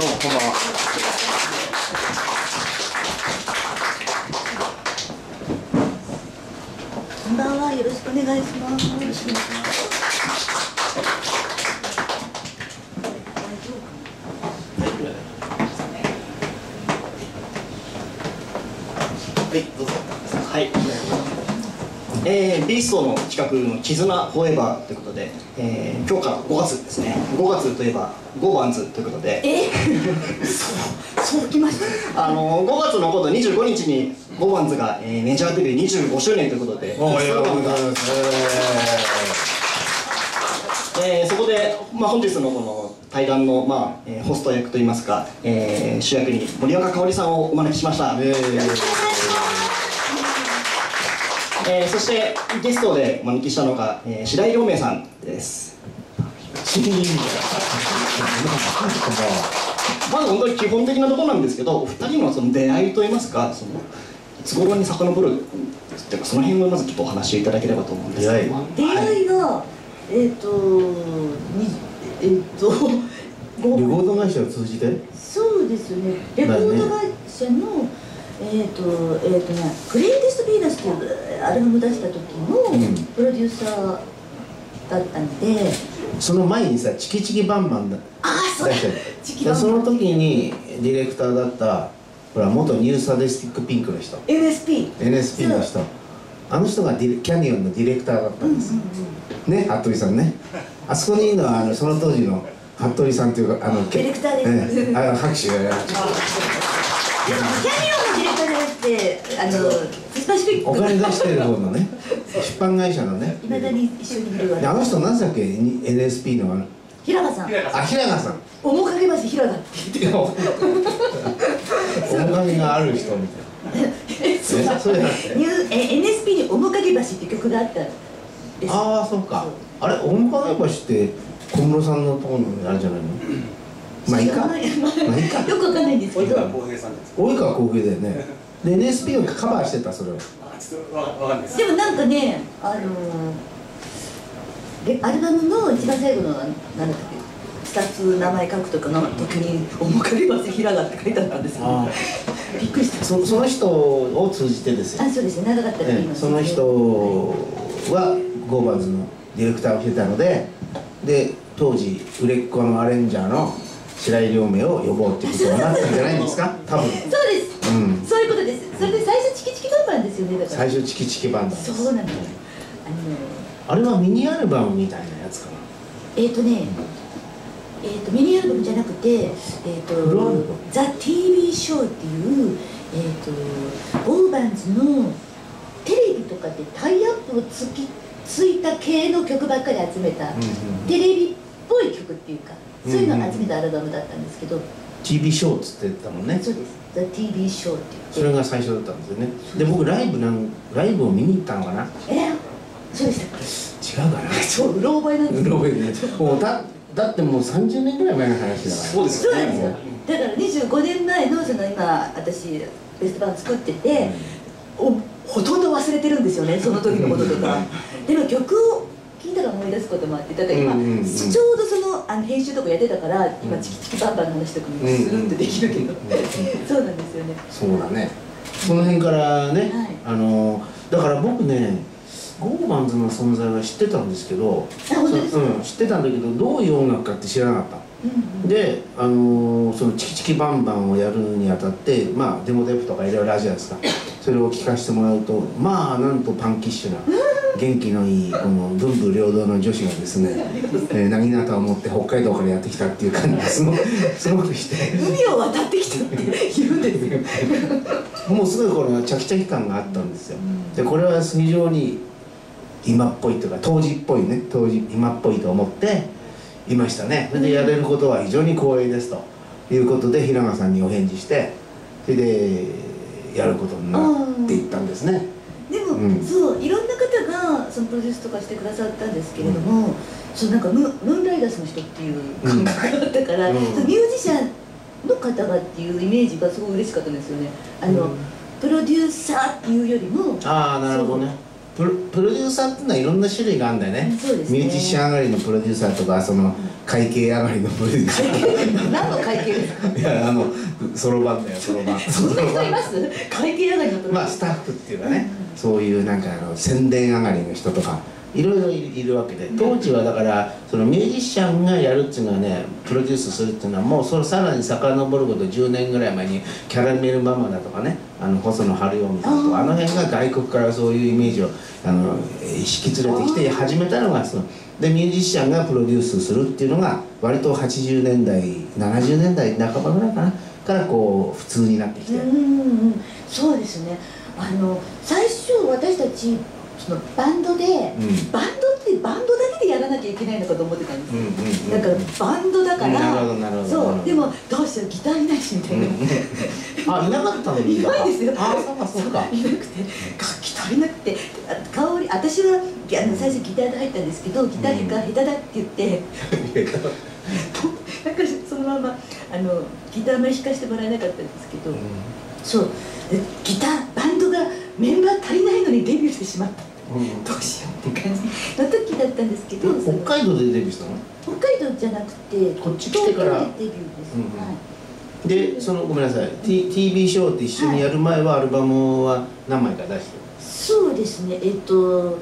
どうもこんばんは。こんばんは。よろしくお願いします。よろしくお願いします、どうぞ。はい。えー、ビーストの企画の絆フォーエバーということで、えー、今日から5月ですね。5月といえば5番ズということで、え？そうそうきました。あの5月のこと25日に5番ズが、えー、メジャーデビュー25周年ということで、おめでとうございます。えー、そこで、まあ、本日のこの対談の、まあえーホスト役といいますか、えー、主役に森若香織さんをお招きしました。えーえー、そしてゲストでお招きしたのが、えー、白井亮明さんです。まず本当に基本的なところなんですけど、お二人のその出会いといいますか、そのいつ頃に遡るっていうか、その辺をまずちょっとお話しいただければと思うんですけども。出会いが、えっ、とにえっ、と ごレコード会社を通じて？そうですよねレコード会社の、えっ、とえっ、とね「Greatest Venus」っていうアルバム出した時のうん。プロデューサーだったんで、その前にさチキチキバンバンだ。ああそうだ。出してるその時にディレクターだったほら元ニューサディスティックピンクの人。NSP NSP の人。あの人がディレキャニオンのディレクターだったうんうんんですよ、ね服部さんね。あそこにいるのはあのその当時の服部さんというかあのディレクターです。ええ。あの拍手がでも キャニオンのディレクターじゃなくてあのスパシフィックお金出してる方のね 出版会社のね。いまだに一緒にいるわであの人何だっけ？に NSP のあの平賀さん。あ平賀さん。面影橋平賀って言って面影がある人みたいな。えそう。だえそうじゃなくてニューえ NSP に面影橋って曲があったんです。ああそっか。あれ面影橋って小室さんのところのあれじゃないの？まあ いいか。よくわかんないんですけど。浩平さんです。及川光平だよねで NSP をカバーしてたそれを。でもなんかねあのでアルバムの一番最後のなんだったっけ？スタッフ名前書くとかの時に「面影橋平賀」って書いてあったんですよあびっくりした。そその人を通じてですよあそうですね。長かったらええその人はゴーバーズのディレクターをしてたのでで当時売れっ子のアレンジャーの白井亮明を呼ぼうっていうことになったんじゃないんですか？多分。そうですうん。そういうことです。それで最初チキチキバンバンですよねだから。最初チキチキバンドです。そうなんです。あのあれはミニアルバムみたいなやつかな。えっ、ー、とねえー、とミニアルバムじゃなくて、えー、とザ・ TV ショーっていう、えー、とボーバンズのテレビとかでタイアップをつきついた系の曲ばっかり集めた、うんうんテレビっぽい曲っていうかそういうのを集めたアルバムだったんですけど、TV ショーっつってたもんね。そうです「ザ・ TV ショー」ってそれが最初だったんですよね。で僕ライブなんライブを見に行ったのかな。え？ー、そうでしたっけ？違うかな。そううろ覚えなんです。うろ覚えでねもうだだってもう30年ぐらい前の話だから。そうですよ。ね。そうなんですよ。だから25年前のその今私ベスト版作ってて、おほとんど忘れてるんですよねその時のこととか。でも曲を聴いたら思い出すこともあってだから今、うんうんうん。ちょうどそのあの編集とかやってたから今チキチキバンバンの話とかもスルンってできるけど、そうなんですよね。そうだね。その辺からね、はい。あのだから僕ねゴーバンズの存在は知ってたんですけどうん、知ってたんだけどどういう音楽かって知らなかった。うんうん。で、あのーそのチキチキバンバンをやるにあたってまあデモテープとかいろいろあるじゃないですか。それを聞かせてもらうとまあなんとパンキッシュな元気のいいこの文武両道の女子がですね、えー、なぎなたを持って北海道からやってきたっていう感じがすごく すごくして。海を渡ってきたって言うんですよ。もうすごいこのチャキチャキ感があったんですよ。でこれは非常に今っぽいというか当時っぽいね当時今っぽいと思っていましたね。それでやれることは非常に光栄ですということで平賀さんにお返事してそれでやることになっていったんですね。でも、うん。そういろんな方がそのプロデュースとかしてくださったんですけれども、そうなんかムムーンライダースの人っていう感覚があったから、うん。そのミュージシャンの方がっていうイメージがすごい嬉しかったんですよね。あの、うん。プロデューサーっていうよりもああなるほどねプロプロデューサーっていうのはいろんな種類があるんだよね。そうですね。ミュージシャン上がりのプロデューサーとかその会計上がりのプロデューサー。何の会計ですか？いやあのそろばんだよそろばん。そんな人います？会計上がりのプロまあスタッフっていうかね、そういうなんかあの宣伝上がりの人とかいろいろいるわけで当時はだからそのミュージシャンがやるっていうのはねプロデュースするっていうのはもうそれさらに遡ること10年ぐらい前にキャラメルママだとかねあの細野晴臣さんとかあの辺が外国からそういうイメージをあのえー引き連れてきて始めたのがそのでミュージシャンがプロデュースするっていうのが割と80年代70年代半ばぐらいかなからこう普通になってきて。うん。そうですね。あの最初私たちそのバンドで、ん。バンドってバンドだけでやらなきゃいけないのかと思ってたんですだからバンドだから、そう。でもどうしようギターいないしみたいな、あいなかったのにいないですよ。あそうかそうか。いなくて楽器足りなくてあ香り私はあの最初ギターで入ったんですけどギターが下手だって言って、なんかそのままあのギターあんまり弾かせてもらえなかったんですけど、そう。でギターバンドがメンバー足りないのにデビューしてしまった。うんどうしようって感じの時だったんですけど。北海道でデビューしたの？北海道じゃなくてこっち来てから。デビューです、うんうん。はい。でそのごめんなさい、T、TV ショーって一緒にやる前はアルバムは何枚か出してそうですね。えっと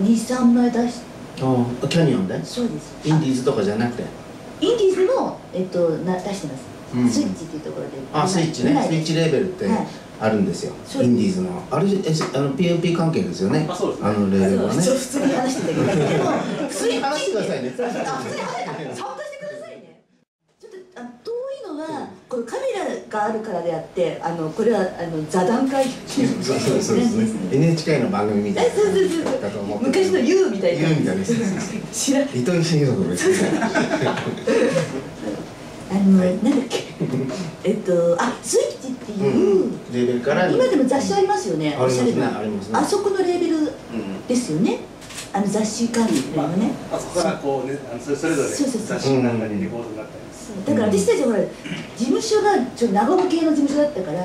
23枚出しああキャニオンで？そうです。インディーズとかじゃなくて？インディーズも、えっと、な出してます、うんスイッチっていうところで。あスイッチね。はいスイッチレーベルってはいあるんですよ、インディーズの。あれえあの POP 関係ですよね。あそうですね。あのレーベルはね。普通に話してたけどでもスイッチ話してくださいね。普通に。話して参加してくださいね。ちょっとあ遠いのはこのカメラがあるからであってあのこれはあの座談会そうそうそうですね。NHK の番組みたいなそうそうそうそう。だと思って昔の U みたいな。U みたいな。知らん。糸井重里ですね。あ の、はいなんだっけ？えっとあスイッチっていう、レーベルから今でも雑誌ありますよね、ありますね。おしゃれな。あね。あそこのレーベルうんですよね。あの雑誌管理っていうのね、あそこからこうねそれそれぞれ雑誌の中にレコードになったり。そう。だから私たちほら事務所がちょっとナゴム系の事務所だったから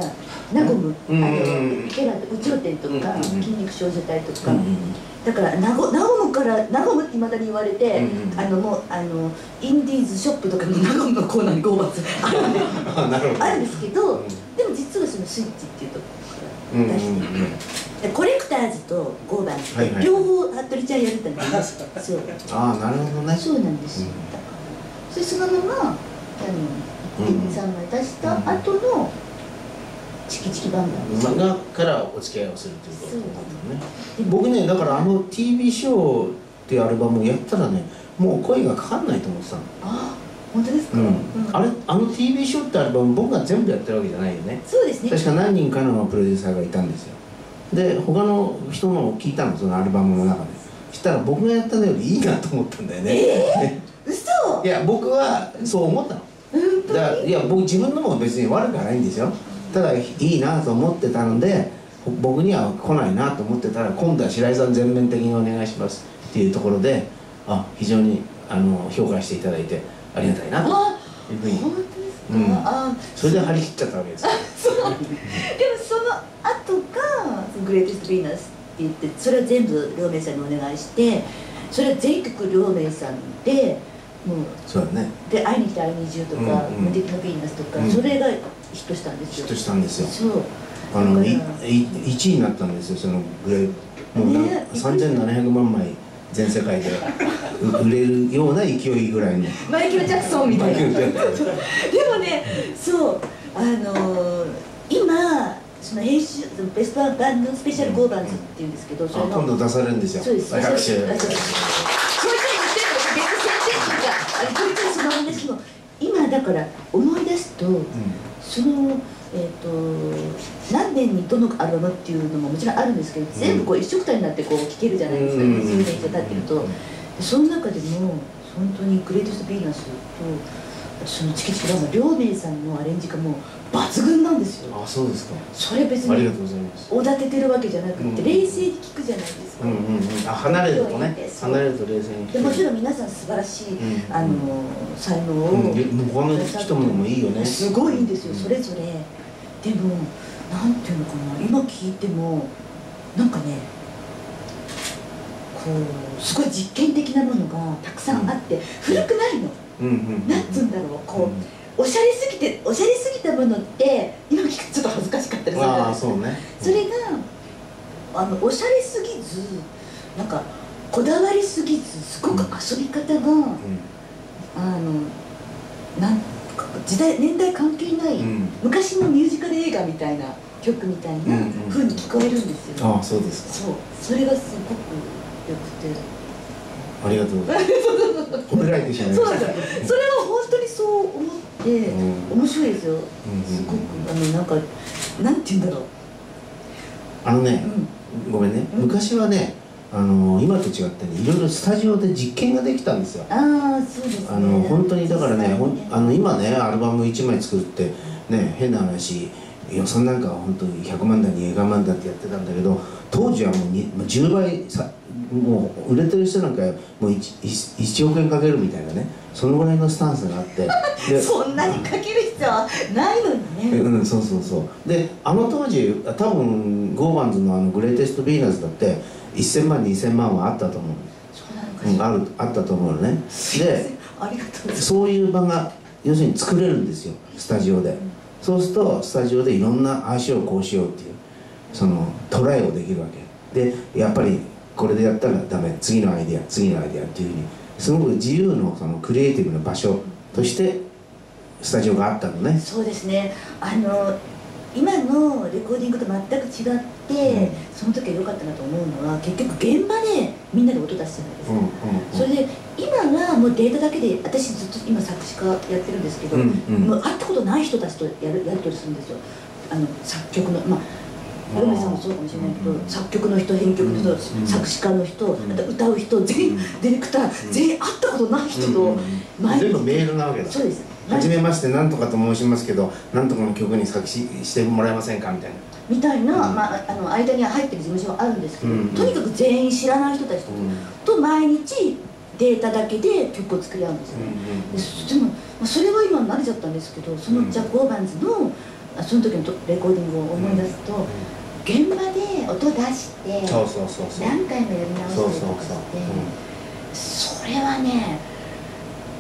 ナゴム、うんあうんのケラ宇宙店とか、うん。筋肉少女隊とか、うんうんだからナゴナゴムからナゴムっていまだに言われて、うんうんあのもうあのインディーズショップとかに ナゴムのコーナーにゴーバツあるんであなるんですけど、うん。でも実はそのスイッチっていうとこうんうんろから出して、でコレクターズとゴーバンズ、はいはい。両方服部ちゃんやってたんですよ。そうああなるほどね。そうなんです。よ、うん。だから。それそのままあのうん。1 3枚出した後のチキチキバンからお付き合いをするということなんだよね。僕ねだからあの TV ショーっていうアルバムをやったらねもう声がかかんないと思ってたの。あ本当ですか、うん。うん。あれあの TV ショーってアルバム僕が全部やってるわけじゃないよね。そうですね。確か何人かのプロデューサーがいたんですよ。で他の人のを聞いたのそのアルバムの中で。そしたら僕がやったのよりいいなと思ったんだよね、えー、嘘！いや僕はそう思ったの。本だからいや僕自分のも別に悪くはないんですよただいいなと思ってたので僕には来ないなと思ってたら今度は白井さん全面的にお願いしますっていうところであ非常にあの評価していただいてありがたいなとあいうふうに。うん。あそれで張り切っちゃったわけです。でもその後が「グレイテスト・ヴィーナス」って言ってそれは全部両名さんにお願いしてそれは全曲両名さんでもうそうだね。で「会いに来て会いに10」とかうん「うん。無敵のヴィーナス」とか、うん。それがヒットしたんですよ。ヒットしたんですよ。そう。あのいい1位になったんですよそのグレーもうなね。3700万枚全世界で 売れるような勢いぐらいの。マイケル・ジャクソンみたいな。でもねそうあのー今その編集ベストバンドスペシャルゴーバンズっていうんですけど、それのあ今度出されるんですよ。そうです。拍手そうです。そうです。そいつに言ってるの別に先生っていうかあれこいつにその話も今だから思い出すと、そのえっ、と何年にどのアルバムっていうのももちろんあるんですけど、全部こう一緒くたになってこう聴けるじゃないですか、うん。20年以上経ってると、でその中でも本当にグレイテスト・ヴィーナスとそのチキチキバンバ両名さんのアレンジがもう抜群なんですよ。あそうですか。それ別にありがとうございます。おだててるわけじゃなくて、うん。冷静に聞くじゃないですか、うんうんうん。あ離れるとね。離れると冷静にでもちろん皆さん素晴らしい、うん。あの才能を、うん。他の人ももいいよね。すごいんですよ、うん。それぞれ。でもなんていうのかな。今聞いてもなんかねうすごい実験的なものがたくさんあって、古くないの、うんうんなんつうんだろうこう、おしゃれすぎておしゃれすぎたものって今聞くとちょっと恥ずかしかったりするああそうね。それがあのおしゃれすぎずなんかこだわりすぎずすごく遊び方が、うん。あのなんか時代年代関係ない、うん。昔のミュージカル映画みたいな曲みたいな風に聞こえるんですよ、ああそうですか。そう。それがすごく良くてありがとうございます。褒められてしまいまそうしたなんですよ。それは本当にそう思って、うん。面白いですよ。うんうんすごく。あのなんかなんて言うんだろう、あのねうん、ごめんね。うん。昔はねあの今と違ってねいろいろスタジオで実験ができたんですよ。ああそうですね。あの本当にだからねほん実際あの今ねアルバム1枚作るってね変な話予算なんかは本当に100万だ200万だってやってたんだけど当時はもうにもう10倍さもう売れてる人なんかもう 1, 1億円かけるみたいなね。そのぐらいのスタンスがあって。で そんなにかける必要はないのにね、うん、そうそうそう。であの当時多分ゴーバンズのあのグレイテスト・ヴィーナスだって1000万2000万はあったと思う、そうなのかしうん、ら、あるあったと思うのね。でそういう場が要するに作れるんですよ。スタジオで。そうするとスタジオでいろんなああしようこうしようっていうそのトライをできるわけ。でやっぱりこれでやったらダメ次のアイデア次のアイデアっていうふうにすごく自由のそのクリエイティブな場所としてスタジオがあったのね。そうですね。あの今のレコーディングと全く違って、その時は良かったなと思うのは結局現場でみんなで音出すじゃないですか、それで今はもうデータだけで私ずっと今作詞家やってるんですけど、うんうん。もう会ったことない人たちとやるやり取りするんですよ。あの作曲のまあさんもそうかもしれないけど、うん。作曲の人編曲の人、うん。作詞家の人、ん。あと歌う人全員、うんディレクター、全員会ったことない人と、毎日。全部メールなわけだ。そうです。はじめましてなんとかと申しますけどなんとかの曲に作詞してもらえませんかみたいな。みたいな、うん。まあ、あの間に入ってる事務所はあるんですけど、うん。とにかく全員知らない人たちと,、と毎日データだけで曲を作り合うんですよね、でもまあそれは今慣れちゃったんですけどその、うんじゃあゴーバンズのあその時のとレコーディングを思い出すと、現場で音出してそうそうそうそう。何回もやり直そうしたりとかそうそうして、それはね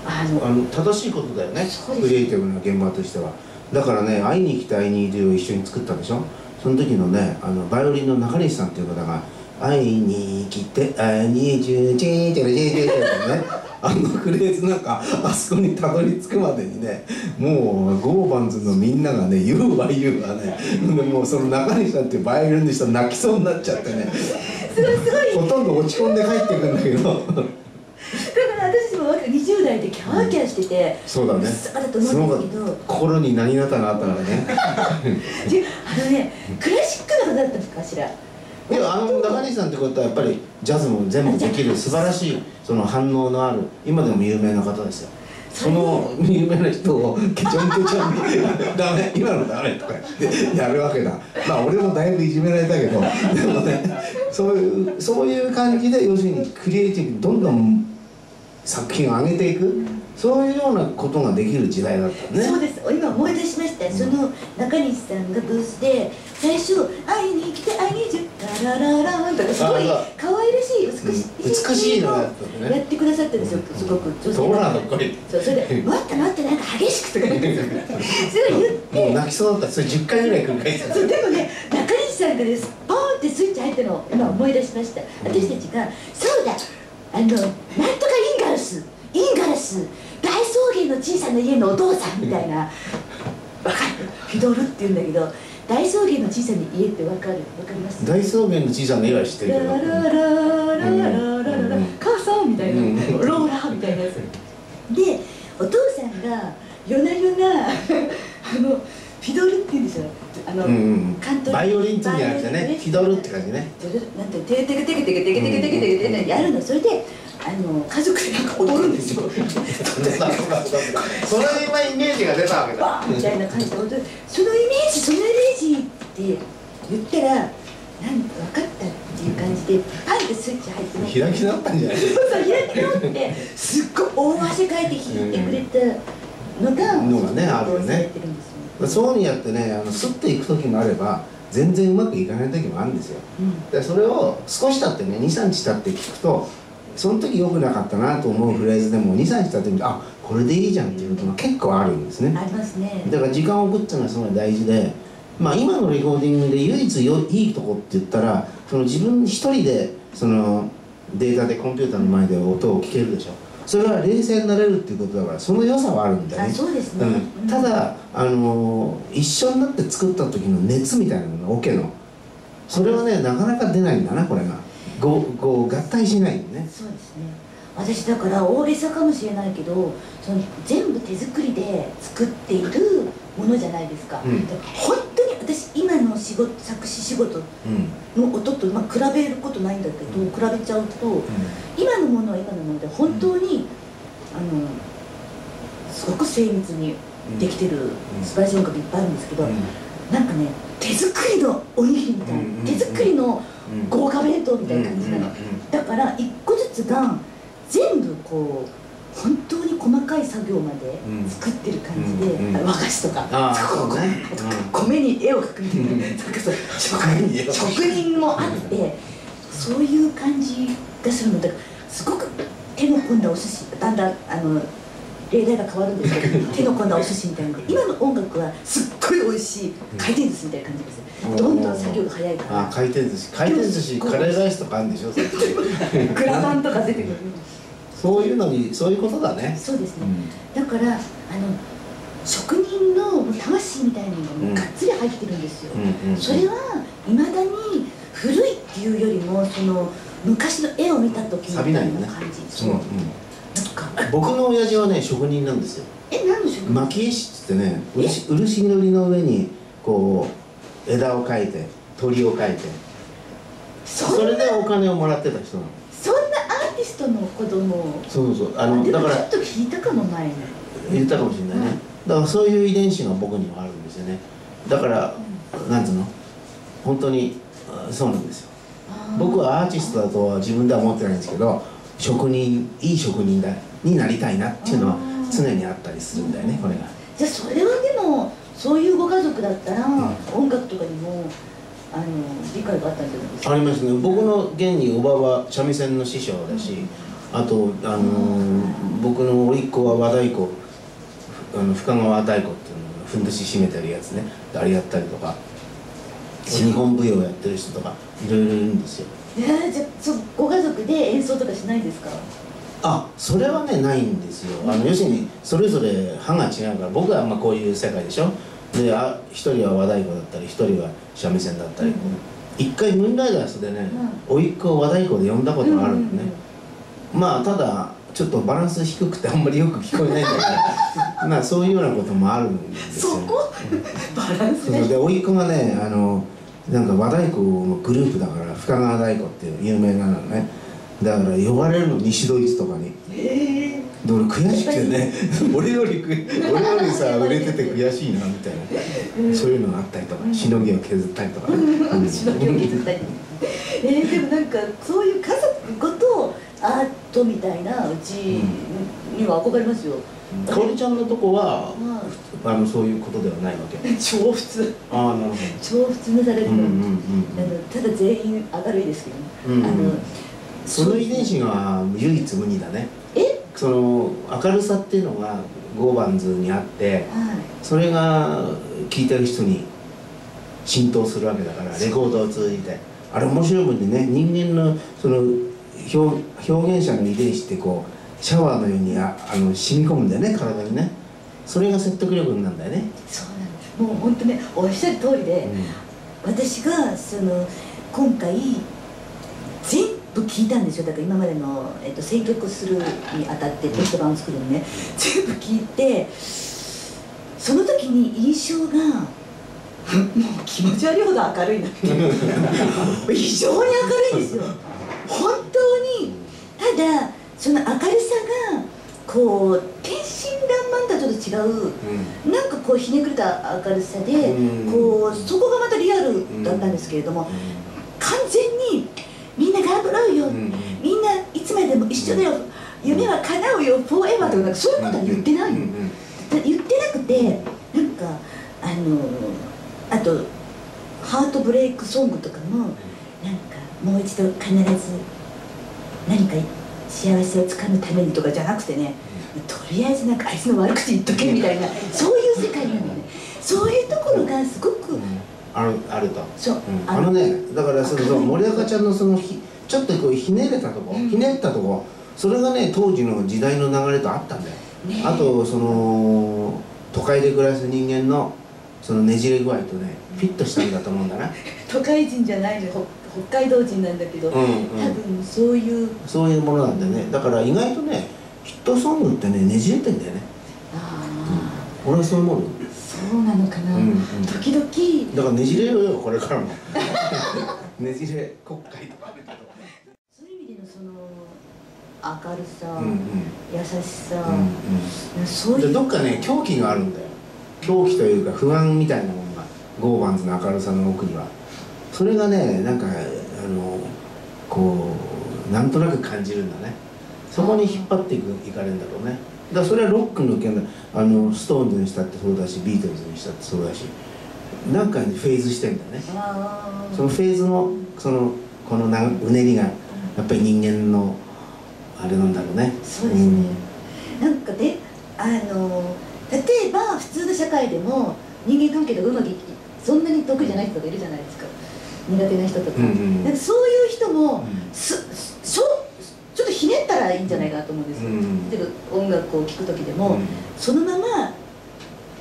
あのあの正しいことだよね。クリエイティブな現場としては。だからね「会いに来た会いにいる」を一緒に作ったでしょ。その時のねあのバイオリンの中西さんっていう方が「会いに来て会いにじゅちーてるちーてる」ってねあのフレーズなんかあそこにたどり着くまでにねもうゴーバンズのみんながね言うわ言うわねでもうその中西さんっていうバイオリンの人泣きそうになっちゃってねすごいすごいほとんど落ち込んで帰ってくんだけどだから私も若い20代でキャーキャーしてて、そうだねそうだと思うんですけど心に何がたがあったからねあのねクラシックな方だったのかしらいやあの中西さんってことはやっぱりジャズも全部できる 素晴らしいその反応のある今でも有名な方ですよ。その有名な人をケチョンケチョンに「ダメ今のダメ」とか言ってやるわけだ。まあ俺もだいぶいじめられたけどでもねそういうそういう感じで要するにクリエイティブにどんどん作品を上げていくそういうようなことができる時代だったね。そうです。今思い出しました、その中西さんがブースで最初「会いに来て会いにじゅララララン」とかすごいあ可愛らしい美しい、うん。美しいのをやってくださってるんですよ。すごく。女性どうなのこれそうそれで「待って待ってなんか激しく」とか言ってすごい言ってもう泣きそうだった。それ10回ぐらい繰り返してた。そうでもね中西さんがですポーンってスイッチ入ったのを今思い出しました。私たちが「そうだ。あのなんとかインガルス。インガルスの小さな家のお父さん」みたいなわかる？フィドルって言うんだけど大草原の小さな家ってわかる？わかります？大草原の小さな絵は知ってるけど。ラララララララ母さんみたいなうんローラーみたいなやつでお父さんが夜な夜なあのフィドルって言うんですよあの、バイオリンっていうんじゃなくてねフィドルって感じねなんてテケテケテケテケテケテケテケテケやるのそれであの家族でなんか踊るんですよ。それで今イメージが出たわけバーンみたいな感じで踊る。そのイメージそのイメージって言ったらなんか分かったっていう感じでパンってスイッチ入ってね開き直ったんじゃない？そうそう開き直ってすっごい大汗かいて弾いてくれたのがのがねあるよね。そうにやってねあのスッていく時もあれば全然うまくいかない時もあるんですよ。うん。でそれを少し経ってね23日経って聞くとその時良くなかったなと思うフレーズでも23日経ってみてあこれでいいじゃんっていうことが結構あるんですね。ありますね。だから時間を置くっていうのはすごい大事でまあ今のレコーディングで唯一よいいとこって言ったらその自分一人でそのデータでコンピューターの前で音を聞けるでしょ。それは冷静になれるっていうことだからその良さはあるんだよあねそうですね、うん、ただ、あのー一緒になって作った時の熱みたいなものオケの。それはねなかなか出ないんだなこれがこうこう合体しないよね。そうですね。私だから大げさかもしれないけどその全部手作りで作っているものじゃないですか、うん。本当に私今の仕事作詞仕事うんの音と、まあ、比べることないんだけど、うん。比べちゃうと今のものは今のもので本当に、あのすごく精密にできてる素晴らしい音楽いっぱいあるんですけど、なんかね手作りのおにぎりみたいな、うん手作りのうん豪華弁当みたいな感じなの、だから一個ずつが全部こう本当に細かい作業までうん。作ってる感じで、和菓子とか、米。に絵を描くみたいな、職人もあってそういう感じがするの。だからすごく手の込んだお寿司だんだんあの例題が変わるんですけど手の込んだお寿司みたいな。今の音楽はすっごい美味しい回転寿司みたいな感じです。うん。どんどん作業が早いかあら。回転寿司回転寿司カレーライスとかあるんでしょ？グラタンとか出てくる。そういうのにそういうことだね。そうですね。うん。だからあの職人の魂みたいなのがもうがっつり入ってるんですよ、うんうんそれはいまだに古いっていうよりもその昔の絵を見た時みたいな感じ、そう、うん僕の親父はね職人なんですよ。え何の職人？蒔絵師っつってね漆漆塗りの上にこう枝を描いて鳥を描いて。それでお金をもらってた人なの。そんなアーティストの子供そうそうああのだからちょっと聞いたかも前に言ったかもしれないね。だからそういう遺伝子が僕にはあるんですよね。だからなんつうの？本当にあそうなんですよ。僕はアーティストだとは自分では思ってないんですけど職人いい職人だになりたいなっていうのは常にあったりするんだよねこれが。じゃあそれはでもそういうご家族だったら、音楽とかにもあの理解があったんじゃないですか？ありますね。僕の現におばは三味線の師匠だしあとあのー僕の甥っ子は和太鼓ふあの深川太鼓っていうのをふんどし締めてるやつねあれやったりとか日本舞踊やってる人とかいろいろいるんですよえー、じゃあそうご家族で演奏とかしないんですか？あそれはねないんですよ。あの要するにそれぞれ派が違うから僕はまあこういう世界でしょ？であ一人は和太鼓だったり一人は三味線だったり、うん一回ムーンライダースでね、甥っ子を和太鼓で呼んだことがあるんでね、まあただちょっとバランス低くてあんまりよく聞こえないんだけどまあそういうようなこともあるんですよ。そこ？バランスね。で甥っ子がねあのなんか和太鼓のグループだから深川太鼓っていう有名なのね。だから呼ばれるの西ドイツとかに。ええで俺悔しくてね俺よりく俺よりさ売れてて悔しいなみたいな。そういうのがあったりとかしのぎを削ったりとかね。うん。しのぎを削ったり。えー、でもなんかそういう家族ごとアートみたいなうちには憧れますよ、かおりちゃんのとこはまあのそういうことではないわけ。あ 超普通。ああなるほ超普通のされてる、どうんうんうんあのただ全員明るいですけど、うんうん。あのその遺伝子が唯一無二だね。え？その明るさっていうのがゴーバンズにあってはい。それが聴いてる人に浸透するわけだからレコードを通じて。あれ面白いもんでね人間のその表表現者の遺伝子ってこうシャワーのようにああの染み込むんだよね体にね。それが説得力なんだよね、そうなんです。もう本当ねおっしゃる通りで、私がその今回全部聞いたんですよ。だから今までの、えっと、選曲するにあたってベスト版を作るのね。全部聞いてその時に印象がもう気持ち悪いほど明るいなって。い う非常に明るいんですよ。本当に。ただその明るさがこう天真爛漫とはちょっと違うなんかこうひねくれた明るさで、うん。こうそこがまたリアルだったんですけれども、完全にみんな頑張ろうよ、うんうん。みんないつまでも一緒だよ、夢は叶うよ。フォーエバーとかなんかそういうことは言ってない。の、うん言ってなくてなんかあのあとハートブレイクソングとかもなんかもう一度必ず何か幸せをつかむためにとかじゃなくてねとりあえずなんかあいつの悪口言っとけみたいなそういう世界なのね。そういうところがすごくあるあると、そううん。あのねだからその森若ちゃんのそのひちょっとこうひねれたとこ、ひねったとこそれがね当時の時代の流れとあったんだよ、ねあとその都会で暮らす人間のそのねじれ具合とねフィットしたんだと思うんだな。都会人じゃないのほ北海道人なんだけど、うんうん。多分そういうそういうものなんだよね。だから意外とねヒットソングってねねじれてんだよね。あ俺はそう思うそうなのかな、うんうん。時々。だからねじれようよこれからも。ねじれ国会とかあるけどそういう意味でのその明るさ、うんうん。優しさ、うんそういうでどっかね狂気があるんだよ。狂気というか不安みたいなものが GO-BANG'S の明るさの奥にはそれがねなんかあのこうなんとなく感じるんだね。そこに引っ張っていくいかれるんだろうね。だからそれはロックの件だ。あのストーンズにしたってそうだしビートルズにしたってそうだし。なんかにフェーズしてんだよねそのフェーズのそのこのなうねりがやっぱり人間のあれなんだろうね。そうですね、なんかであの例えば普通の社会でも人間関係とかうまくいきそんなに得意じゃない人とかいるじゃないですか苦手な人とか,、うんうん。かそういう人も、うん。すすしょちょっとひねったらいいんじゃないかなと思うんですよ、うん例えば音楽を聴く時でも、うん。そのまま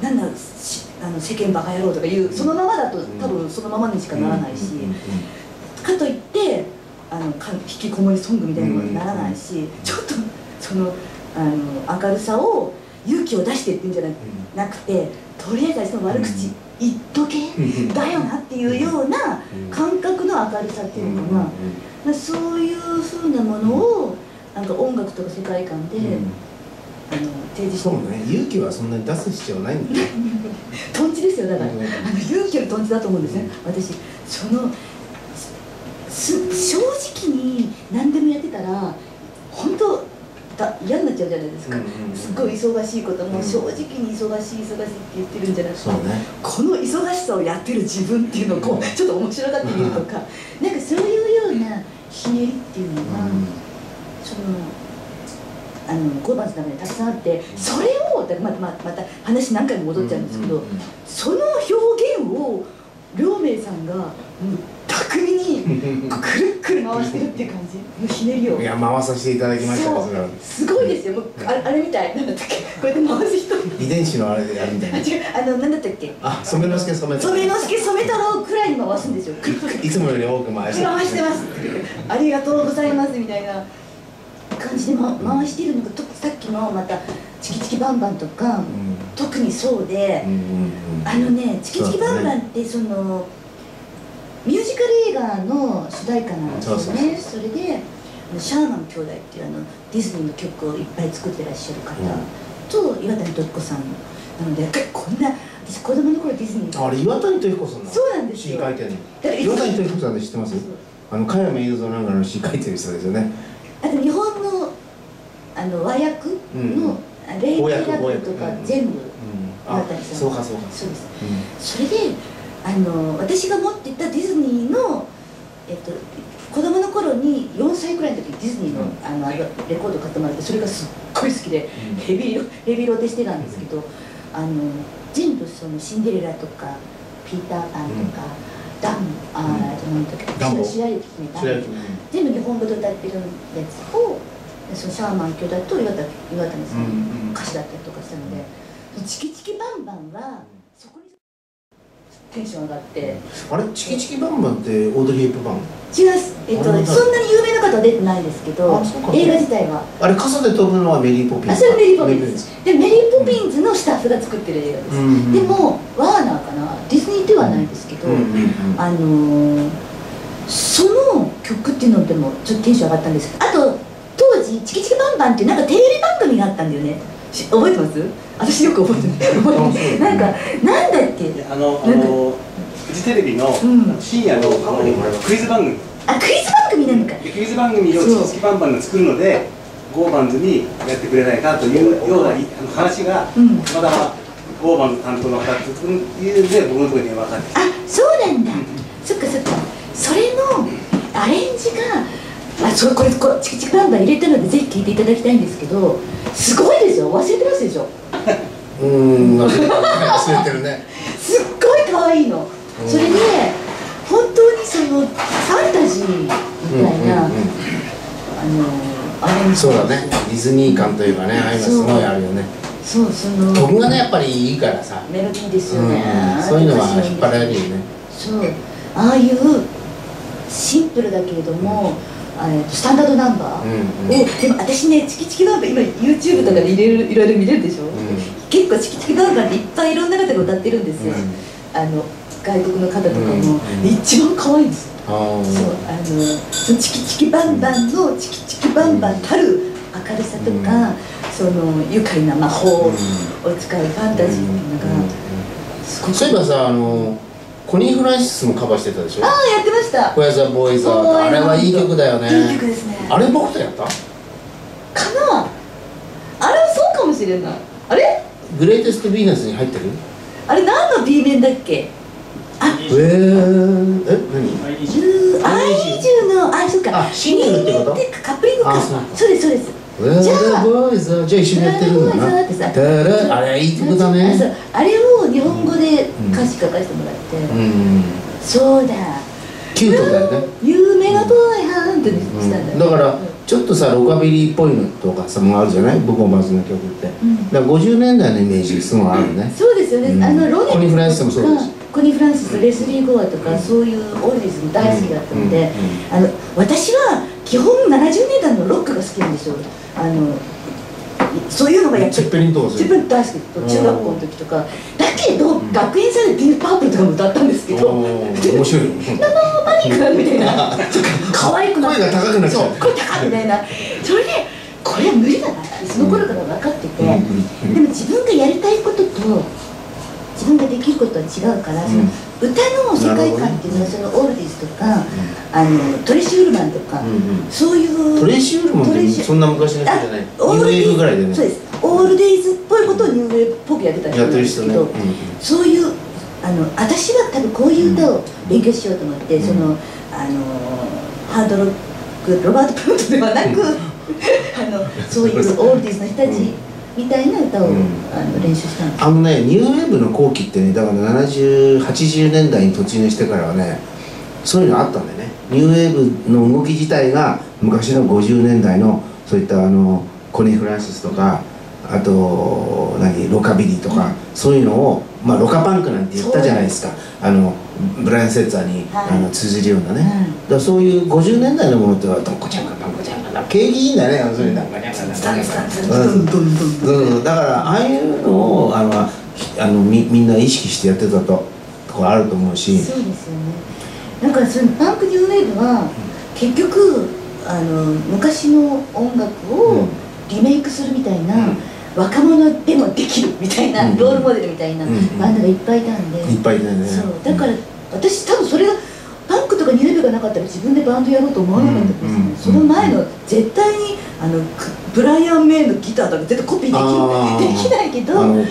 なんだしあの世間バカ野郎とかいうそのままだとん。多分そのままにしかならないし、かといってあのか引きこもりソングみたいなものにならないし、ちょっとそのあの明るさを勇気を出してっていうんじゃななくてとりあえずあいつの悪口言っとけ、うん。だよなっていうようなうん。感覚の明るさっていうのかな、まあそういうふうなものをなんか音楽とか世界観で、うん。あの提示してそうね。勇気はそんなに出す必要ないんだよ とんちですよだから、うん。あの勇気のとんちだと思うんですね、私そのす正直に何でもやってたら本当だ嫌になっちゃうじゃないですか、うんうんうんすごい忙しいこともうん。正直に忙しい忙しいって言ってるんじゃなくて、ね。この忙しさをやってる自分っていうのをこうちょっと面白がってみるとか、なんかそういうようなひねりっていうのが、そのあのゴーバンズの中にたくさんあってそれをまたまたまた話何回も戻っちゃうんですけど、うんうんうんその表現を両明さんがもう巧みに くるっくる回してるって感じ？のひねりを。いや回させていただきましたよそそれすごいですよ。もうああれみたい。なんだったっけ？こうやって回す人。遺伝子のあれでやるみたいな。あ違う。あのなんだったっけ？あ染之助染染之助染太郎くらいに回すんですよ。いつもより多く回して回してますありがとうございますみたいな。感じで、ま、回してるのがとさっきのまたチキチキバンバンとか、うん。特にそうで、うんうんうんあのねチキチキバンバンってそのミュージカル映画の主題歌なんですよね。それでシャーマン兄弟っていうあのディズニーの曲をいっぱい作ってらっしゃる方と岩谷時子さんなのでこんな私子供の頃ディズニーあれ岩谷時子さんそうなんですよ。岩谷時子さんで知ってます？あの加山雄三なんかの詩書いてる人ですよね。あと日本のあの和訳の、うん。レイディラとか全部、うん。あ岩谷さん。そうかそうか。そうです。うん。それであの私が持っていたディズニーの、えっと、子供の頃に4歳くらいの時にディズニーの,、あのレコード買ってもらってそれがすっごい好きで、うん。ヘビーロヘビーロテしてたんですけど、あの全部そのシンデレラとかピーター・パンとか、ダンあー、なんダンボ白雪姫ダンボ白雪全部日本語で歌ってるやつをそのシャーマン兄弟と岩谷岩谷さんの歌詞だったりとかしたので、チキチキバンバンはそこにテンション上がって。あれ？チキチキバンバンってオードリー・ヘップバーン？違います、えっと、あれそんなに有名な方は出てないですけど映画自体は。あれ傘で飛ぶのはメリー・ポピンズあそれメリー・ポピンズ。ですでメリー・ポピンズのスタッフが作ってる映画です、うん。でもワーナーかな。ディズニーではないですけど、あのーその曲っていうのでもちょっとテンション上がったんですあと当時「チキチキバンバン」っていうなんかテレビ番組があったんだよね。し覚えてます？私よく覚えてる。なんかなんだっけ？あの、あの、フジテレビのん。深夜のあのクイズ番組。あクイズ番組なのか。クイズ番組をチキチキバンバンが作るので、ゴーバンズにやってくれないかというようなあの話が、うん。まだゴーバンズ担当の方というので、僕のところに電話がかかってきてあそうなんだ。そっかそっか。それのアレンジがあそうこれこれチキチキバンバン入れたのでぜひ聴いていただきたいんですけどすごいですよ。忘れてますでしょ？うーん忘れてるね。すっごい可愛いの。それで本当にそのファンタジーみたいな、うんうんうん。あのアレンジそうだね。ディズニー感というかねああいうのすごいあるよね。そうその曲がねやっぱりいいからさ、メロディーですようんね、うん、そういうのは引っ張られるよね。そう。ああいうシンプルだけれども、あのスタンダードナンバー、うんうん。ででも私ねチキチキバンバン今 YouTube とかで入れるいろいろ見れるでしょ、結構チキチキバンバンっていっぱいいろんな方が歌ってるんですよ、あの外国の方とかも、うんうん。一番可愛いんですそうあのそのチキチキバンバンのチキチキバンバンたる明るさとか、その愉快な魔法を使うファンタジーっていうのがすごく。そういえばさあのコニー・フランシスもカバーしてたでしょ？ああやってました「Where's the Boys Are」あれはいい曲だよね。いい曲ですね。あれ僕とやった？かな。あれはそうかもしれない。あれ？グレイテスト・ヴィーナスに入ってる？あれ何の B 面だっけ？あえー、え何？ユーアイジュのあそうか。あシングルってこと？カップリングか。あそうですそうですじゃあじゃあ一緒にやってるんだなあれいい曲だね。あれを日本語で歌詞書かせてもらって、うん。そうだ。キュートだよね。夢が遠いハンってしたんだうん。だからちょっとさロカビリーっぽいのとかさもあるじゃない？ブコバズの曲って、ん。だから50年代のイメージすごいあるね。そうですよね、うん。あのロネコニーフランシスもそうですコニー・フランシスレスリー・ゴアとか、そういうオールディーズも大好きだったので、うん。あの私は基本70年代のロックが好きなんですよあのそういうのがやっぱりチッペリン大好き。中学校の時とか。だけど、学園祭でディープパープルとかも歌ったんですけど面白いパニックみたいな。可愛くなって。声が高くなっちゃう。声高いみたいな。それでこれは無理だなってその頃から分かってて、うんうん。でも自分がやりたいことと自分ができることは違うから、その歌の世界観っていうのはそのオールディーズとか、あのトレシー・ウルマンとか、そういうトレイシー・ウルマンってそんな昔の人じゃない？オューウェーブぐらいでね。そうです。オールデイズっぽいことをニューウェーブっぽくやってた人やなんですけど、うんそういうあの私は多分こういう歌を勉強しようと思って、うん。そのあのハードロックロバート・プロントではなく あのそういうオールディーズの人たちみたいな歌を、うん。あの練習したんです。あのねニューウェーブの後期ってねだから7080年代に突入してからはねそういうのあったんだよね。ニューウェーブの動き自体が昔の50年代のそういったあのコニー・フランシスとかあと何ロカビリーとか、そういうのを、まあ、ロカパンクなんて言ったじゃないですか。あのブライアン・セッツァーに、はい。あの通じるようなね、はい。だそういう50年代のものってのはどんこちゃんかどんこちゃんかな景気いいんだね要するになんかね。うん。うん。だからああいうのをあのひあのみみんな意識してやってたととこあると思うし。そうですよね。なんかそのパンクニューウェーブは結局あの昔の音楽をリメイクするみたいな、うん。若者でもできるみたいな、うん。ロールモデルみたいなうん。バンドがいっぱいいたんで、いっぱいいたよね。そう。だから私多分それがパンクとかニューウェーブがなかったら自分でバンドやろうと思わなかったですその前の絶対にあのくブライアン・メイのギターとか絶対コピー。できできないけどあの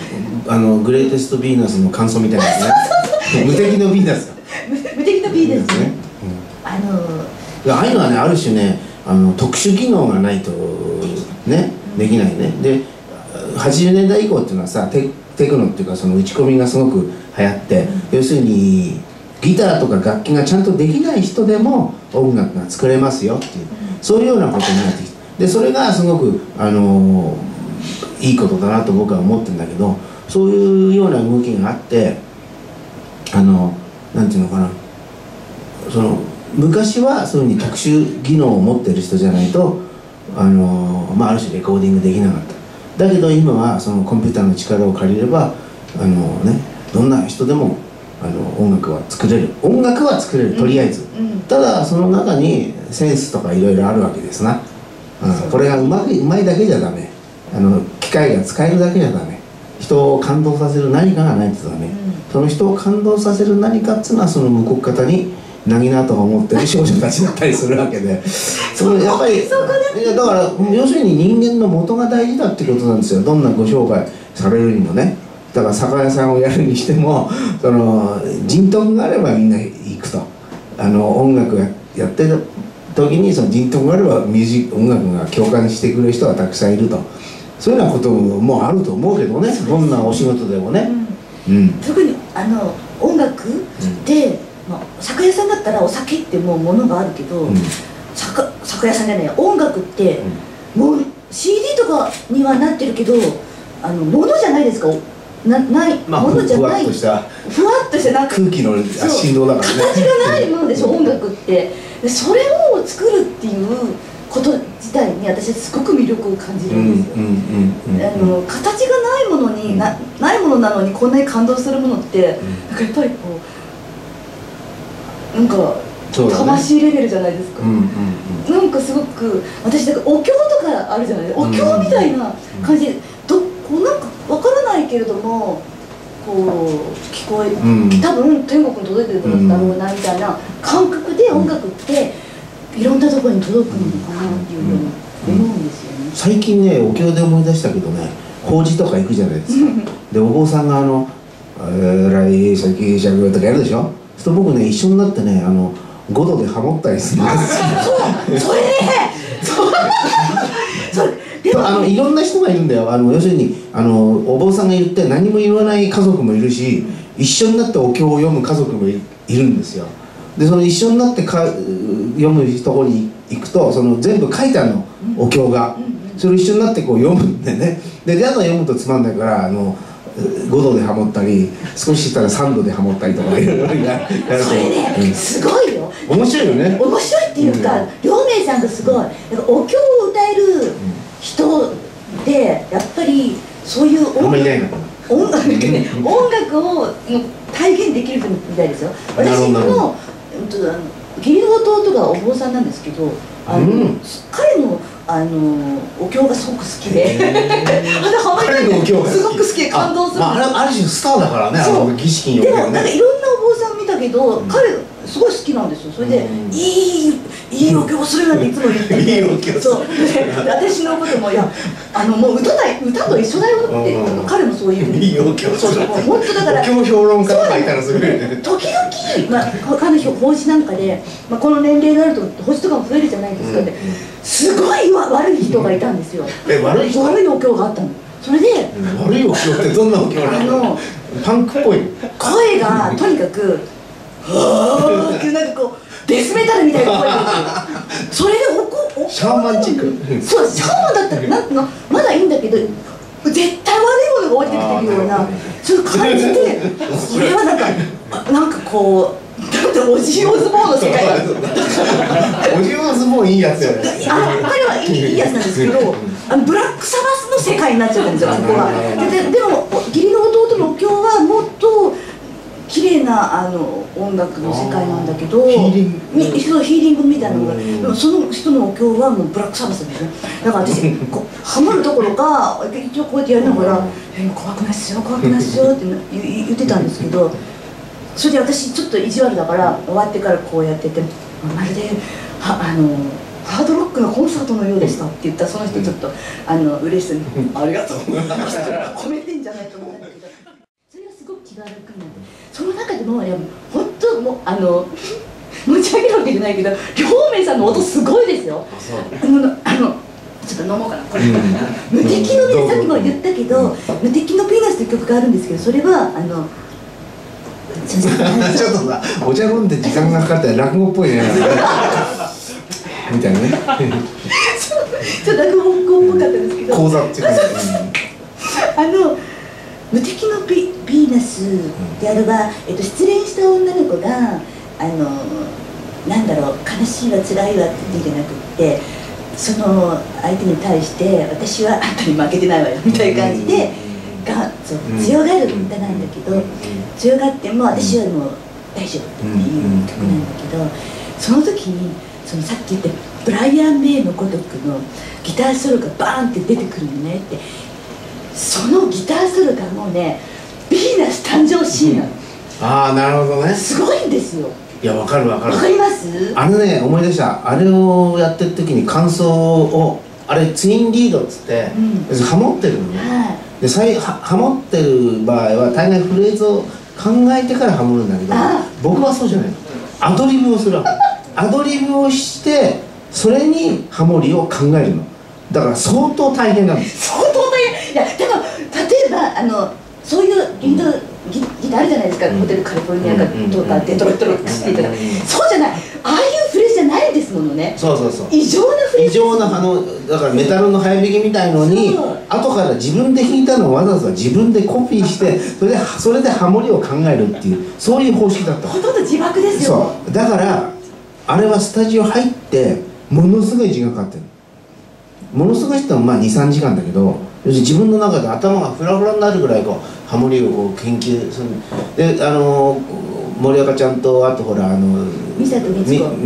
あのグレイテスト・ヴィーナスの感想みたいなね 無敵のヴィーナスだ無無敵の B ですね、うんあのああいうのはねある種ねあの特殊技能がないとねできないね。で80年代以降っていうのはさテテクノっていうかその打ち込みがすごく流行って、要するにギターとか楽器がちゃんとできない人でも音楽が作れますよっていう、そういうようなことになってきてでそれがすごくあのいいことだなと僕は思ってるんだけどそういうような動きがあってあのなんていうのかなその昔はそういうふうに特殊技能を持ってる人じゃないとあの、まあ、ある種レコーディングできなかった。だけど今はそのコンピューターの力を借りればあの、ね、どんな人でもあの音楽は作れる。音楽は作れるとりあえず、うんただその中にセンスとかいろいろあるわけですな、う。ん、これがうまくうまいだけじゃダメ。あの機械が使えるだけじゃダメ。人を感動させる何かがないとダメ、うん。その人を感動させる何かっつうのはその向こう方になぎなとか思ってる少女たちだったりするわけで。そのやっぱりだから要するに人間の元が大事だってことなんですよ。どんなご商売されるにもねだから酒屋さんをやるにしてもその人徳があればみんな行くと。あの音楽ややってる時にその人徳があればミュージック音楽が共感してくれる人がたくさんいると。そういうようなこともあると思うけどね。どんなお仕事でもね。うん。特にあの音楽って、まあ、酒屋さんだったらお酒ってもうものがあるけど、うん。酒酒屋さんじゃないや。音楽って、もう CD とかにはなってるけどあのものじゃないですかなない、まあものじゃない。っとした。ふわっとしたなんか空気の振動だからね。形がないものでしょ音楽って。でそれを作るっていうこと自体に私はすごく魅力を感じるうんうんんですよ、形がないものになないものなのにこんなに感動するものってなんかやっぱりこうなんか魂レベルじゃないですか、うんうんなんかすごく私だからお経とかあるじゃないですか。お経みたいな感じ。でどこうなんかわからないけれどもこう聞こえうん。うん多分天国に届いてるんだろうなみたいな感覚で音楽っていろんなところに届くのかなっていうふうに思うんですよね。最近ねお経で思い出したけどね法事とか行くじゃないですか。でお坊さんがあの「えー来先尺」とかやるでしょ？すると僕ね一緒になってねあの5度でハモったりするんですよ。そうそれねあのいろんな人がいるんだよ。あの要するにあのお坊さんが言って何も言わない家族もいるし一緒になってお経を読む家族もいいるんですよ。でその一緒になってか読むところに行くとその全部書いてあるの。お経が。それを一緒になってこう読むんでね。でただ読むとつまんないからあの5度でハモったり少ししたら3度でハモったりとかいろいろややると。すごいよ。うん面白いよね。面白いっていうか亮明さんがすごい。お経を歌える人でやっぱりそういう音楽音楽ね音楽を体現できる人みたいですよ。私の義理の弟がお坊さんなんですけどあの、うん。彼のあのお経がすごく好きで。彼のお経がすごく好きで感動するまあ、ある種スターだからねあの儀式におけでるね。もなんかいろんなお坊さん見たけど、うん。彼すごい好きなんですよ。それで、うん。いいいいお経するなんていつも言ってて。いいお経する。そう。で私のこともいやあのもう歌ない歌と一緒だよって、うん。彼もそういう。いいお経そうそう。本当だからお経評論家とかいたらすごいね時々、まあ、彼女法事なんかで、まあ、この年齢になると法事とかも増えるじゃないですかって、すごいわ悪い人がいたんですよ。え悪い人？悪いお経があったの。それで悪いお経ってどんなお経なあののパンクっぽい。声がとにかく「はあ」っていうなんかこうデスメタルみたいな声がそれでおこおシャーマンチック。そうシャーマンだったらなんのまだいいんだけど絶対悪いものが降りてきてるようなそういう感じでこれはなんかあなんかこうだってオジーオズボーンの世界だ。おじはズボンいいやつやね。あ彼はいいいいやつなんですけどあのブラックサバスの世界になっちゃったんですよここは。でででも義理の弟のお経はもっと綺麗なあの音楽の世界なんだけどヒーリング。みそうヒーリングみたいなのがうん。でもその人のお経はもうブラックサバスですね。だから私 こうハモるどころか一応こうやってやりながら「え怖くないっすよ怖くないっすよ」って言ってたんですけどそれで私ちょっと意地悪だから終わってからこうやっててまるではあのハードロックのコンサートのようでしたって言ったらその人ちょっとあの嬉しそうに「ありがとうございました」褒めてんじゃないと思うんだけど。それがすごく気が楽になっもいや本当もうあの 持ち上げるわけじゃないけど両明さんの音すごいですよ。あのあのちょっと飲もうかなこれ、無敵のねさっきも言ったけど「無敵のピーナス」という曲があるんですけどそれはあの ちょっとさお茶飲んで時間がかかって落語っぽいね。みたいなね。ちょっと落語っぽかったんですけど。講座っていうかあの無敵のビビーナスであれば、えっと、失恋した女の子があのなんだろう悲しいわ辛いわってじゃなくってその相手に対して私はあんたに負けてないわよみたいな感じでがそううん強がる歌なんだけど強がっても私はもう大丈夫っていう曲なんだけどその時にそのさっき言ったブライアン・メイのごとくのギターソロがバーンって出てくるのねってそのギターソロがもうねヴィーナス誕生シーンなの。ああなるほどね。すごいんですよ。いやわかるわかる。わかります？あのね思い出した。あれをやってる時に感想をあれツインリードっつって、うん。ハモってるのね。はでさいはハモってる場合は大概フレーズを考えてからハモるんだけどあ僕はそうじゃないの。アドリブをする アドリブをしてそれにハモリを考えるの。だから相当大変なんです。相当大変いやでも例えばあのそういうギターギギターあるじゃないですか、うん。ホテルカリフォルニアかうん。とかデトロイトロックスって言ったら、うん。そうじゃない。ああいうフレーズじゃないですものね。そうそうそう。異常なフレーズ異常なあのだからメタルの早弾きみたいのに後から自分で弾いたのをわざわざ自分でコピーして それでそれでハモリを考えるっていうそういう方式だった。ほとんど自爆ですよ。そう。だからあれはスタジオ入ってものすごい時間かかってるものすごいってもまあ23時間だけど要するに自分の中で頭がフラフラになるぐらいこうハモリをこう研究する。であの森若ちゃんとあとほらあの美里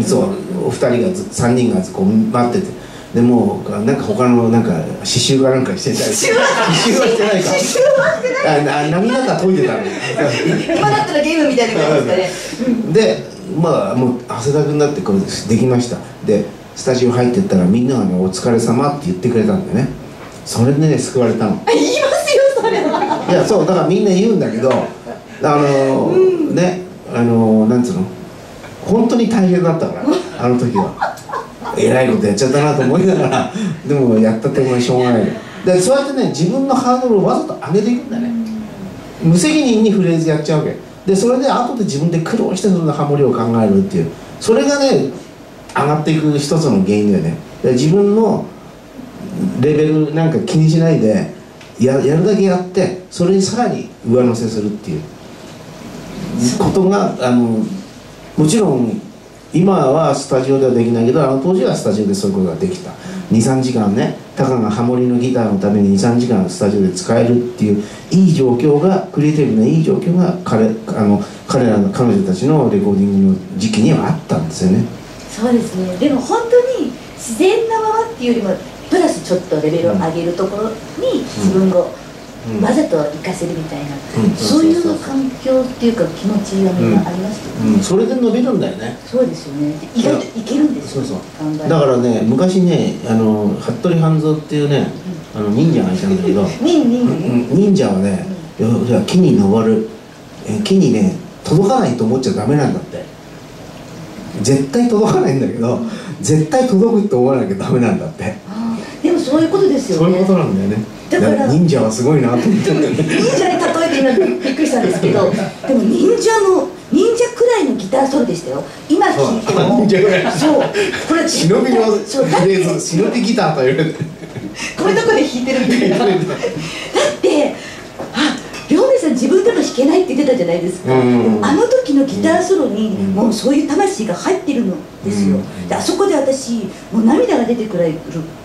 そうお二人がず3人がこう待ってて。でもうなんか他のなんか刺繍かなんかしてたり刺繍はしてない。か。刺繍はしてああ涙が解いてたの。今だったらゲームみたいな感じですかね。でまあもう汗だくになってこれできました。でスタジオ入ってったらみんながね「お疲れ様って言ってくれたんだよね。それでね救われたの。言いますよそれは。いやそうだからみんな言うんだけどあのねあのなんつうの？本当に大変だったから あの時は。えらいことやっちゃったなと思いながらでもやったってもしょうがない。でそうやってね自分のハードルをわざと上げていくんだね。無責任にフレーズやっちゃうわけ。でそれで後で自分で苦労してそのハモリを考えるっていう。それがね上がっていく一つの原因だよね。で自分のレベルなんか気にしないでややるだけやってそれにさらに上乗せするっていう。ことがあのもちろん今はスタジオではできないけどあの当時はスタジオでそういうことができた。23時間ねタカがハモリのギターのために23時間スタジオで使えるっていういい状況がクリエイティブないい状況が彼あの彼らの彼女たちのレコーディングの時期にはあったんですよね。そうですね。でも本当に自然なままっていうよりもプラスちょっとレベルを上げるところに自分をうん。わざと活かせるみたいな、うん。そういう環境っていうか気持ちがみんなありましたよね、うん、それで伸びるんだよね。そうですよね。で意外といけるんですよそうそうだからね昔ねあの服部半蔵っていうねあの忍者がいたんだけど。忍者はね要要は木に登る。え木にね届かないと思っちゃダメなんだって絶対届かないんだけど絶対届くと思わなきゃダメなんだって。でもそういうことですよね。そういうことなんだよね。だから忍者はすごいなと思って。忍者に例えて今びっくりしたんですけど でも忍者の忍者くらいのギターソロでしたよ。今聴いても。忍者ぐらい。そう。これ忍びのフレーズ忍びギターという。これどこで弾いてるみたいなだって 自分でも弾けないって言ってたじゃないですか、うん。あの時のギターソロにうん。もうそういう魂が入ってるのですよ、うん。であそこで私もう涙が出てくる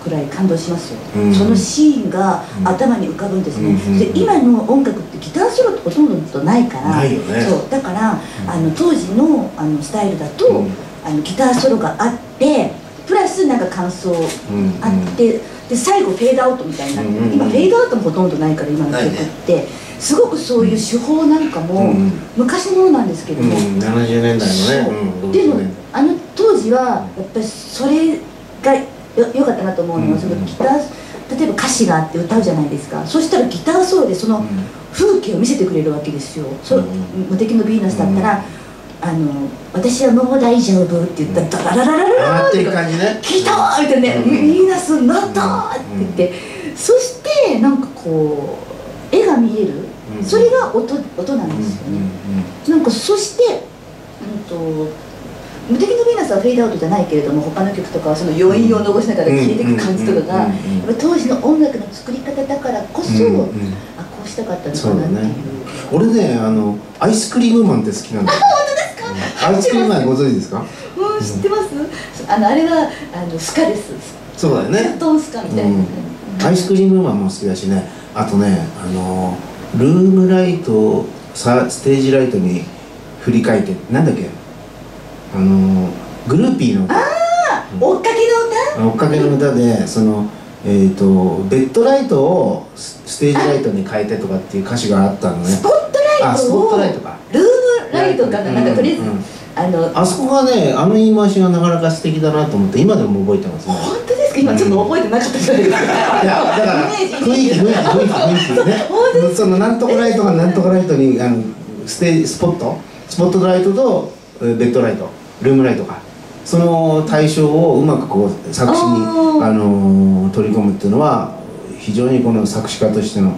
くらい感動しますよ、うん。そのシーンがうん。頭に浮かぶんですね、うん。で今の音楽ってギターソロってほとんどないからないよね。そう。だからあの当時のあのスタイルだと、うん。あのギターソロがあってプラスなんか感想うん。あって、で最後フェードアウトみたいにな。うんうんうん。今フェードアウトもほとんどないから今の曲って、すごくそういう手法なんかも、うん昔のものなんですけどうんも、70年代のね。でもあの当時はやっぱりそれがよよかったなと思うのは、うんそのギター例えば歌詞があって歌うじゃないですか。そしたらギターソロでその風景を見せてくれるわけですよ、そ無敵のヴィーナスだったら、あの私はもう大丈夫って言ったらダララララララ上がっていってく感じね。来たーみたいなね、うん。ヴィーナスになったーって言って、そしてなんかこう絵が見える、うん。それが音音なんですよね、なんかそして、うん、と無敵のヴィーナスはフェードアウトじゃないけれども他の曲とかはその余韻を残しながら消えていく感じとかが、当時の音楽の作り方だからこそ、うんうんあこうしたかったのかなっていう。俺ねあのアイスクリームマンって好きなんだよ アイスクリームマンご存知ですか？うん知ってます？あのあれはあのスカです。そうだよね。トンスカみたいな、うん。アイスクリームマンも好きだしね。あとねあのルームライトをさステージライトに振り返ってなんだっけ？あのグルーピーの追っかけの歌？追っかけの歌でそのえー、とベッドライトをスステージライトに変えてとかっていう歌詞があったのね。スポットライあスポットをトライトかルームライトかななんかとりあえず、うんうんあのあそこがねあの言い回しがなかなか素敵だなと思って今でも覚えてますね。本当ですか？今ちょっと覚えてなかったじゃないですか、いやだから雰囲気雰囲気雰囲気雰囲気ね。本そのなんとかライトがなんとかライトにあのステージスポット？スポットライトとえーベッドライトルームライトか。その対象をうまくこう作詞にあのー取り込むっていうのは非常にこの作詞家としての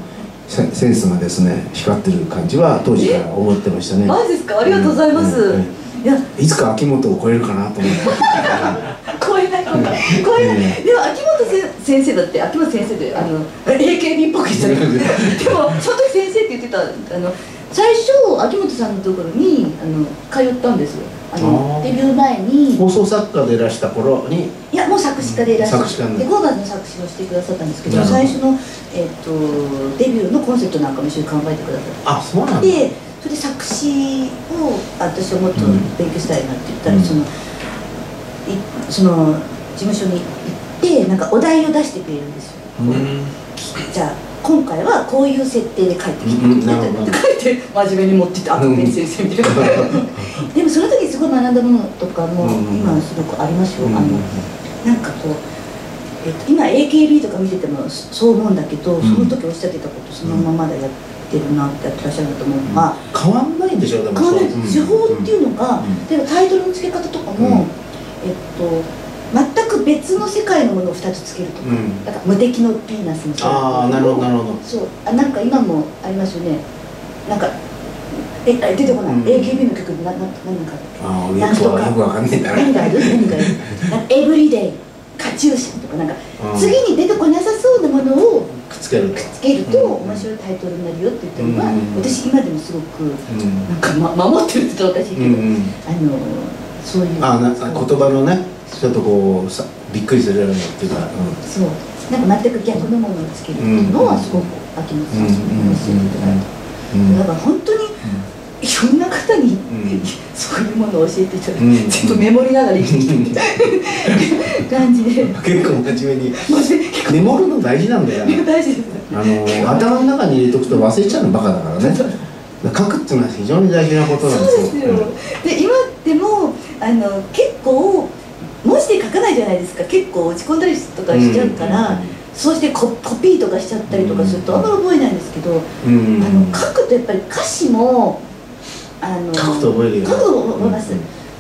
セセンスがですね光ってる感じは当時から思ってましたね。マジですか？ありがとうございます、うんうんいやいつか秋元を超えるかなと思って。超えないのか超えない、でも秋元せ先生だって秋元先生であの AKB っぽく言ってたけ？ど でもその時先生って言ってたあの最初秋元さんのところにあの通ったんですよ。あのデビュー前に。放送作家でいらした頃に。いやもう作詞家でいらっしゃる作詞家ねでゴーガンの作詞をしてくださったんですけど最初の、えっとデビューのコンセプトなんかも一緒に考えてくださっあそうなんでそれで作詞を私はもっと勉強したいなって言ったら、うん。そのいその事務所に行ってなんかお題を出してくれるんですよ。うん。じゃあ今回はこういう設定で書いてきて、書いて真面目に持ってって赤ペン先生みたいな。でもその時すごい学んだものとかもうん今すごくありますよ、うんあのなんかこう、えっと、今 AKB とか見ててもそそう思うんだけど、ん。その時おっしゃってたことそのままでやってるなってやってらっしゃるなと思うのが、変わんないんでしょでも変わらない。手法っていうのが、うん。例えばタイトルの付け方とかも、うん。えっと全く別の世界のものを2つつけるとか、うん。だから無敵のピーナスのああなるほどなるほど。そう。あなんか今もありますよね。なんかえあ出てこない、うん。AKB の曲なな何かああ俺よくわかんないんだ何がある？何がある？エブリデイカチューシャとか。なんか、うん。次に出てこなさそうなものをくっつける。とつけるとうん。面白いタイトルになるよって言ったのは、うん。私今でもすごくうん。なんか、ま、守ってるって言ったらおかしいけど、あのそういう。あな言葉のねちょっとこうさびっくりするようなっていうか、そう。なんか全く逆のものをつけるっていうのはすごく秋元さん。に教えていただから本当にいろんな方に、ん。そういうものを教えていただいて、うん全部メモりながら生きてきてみたいな感じで。結構真面目に。メモるの大事なんだよ構大事です。あの頭の中に入れとくと忘れちゃうのバカだからね。書くっていうのは非常に大事なことなんそうですよ。ですよ、で今でもあの結構文字で書かないじゃないですか。結構落ち込んだりとかしちゃうから、うんそうしてココピーとかしちゃったりとかするとあんまり覚えないんですけど、うん。あの書くとやっぱり歌詞もあの書くと覚えるよね。書くと覚えます、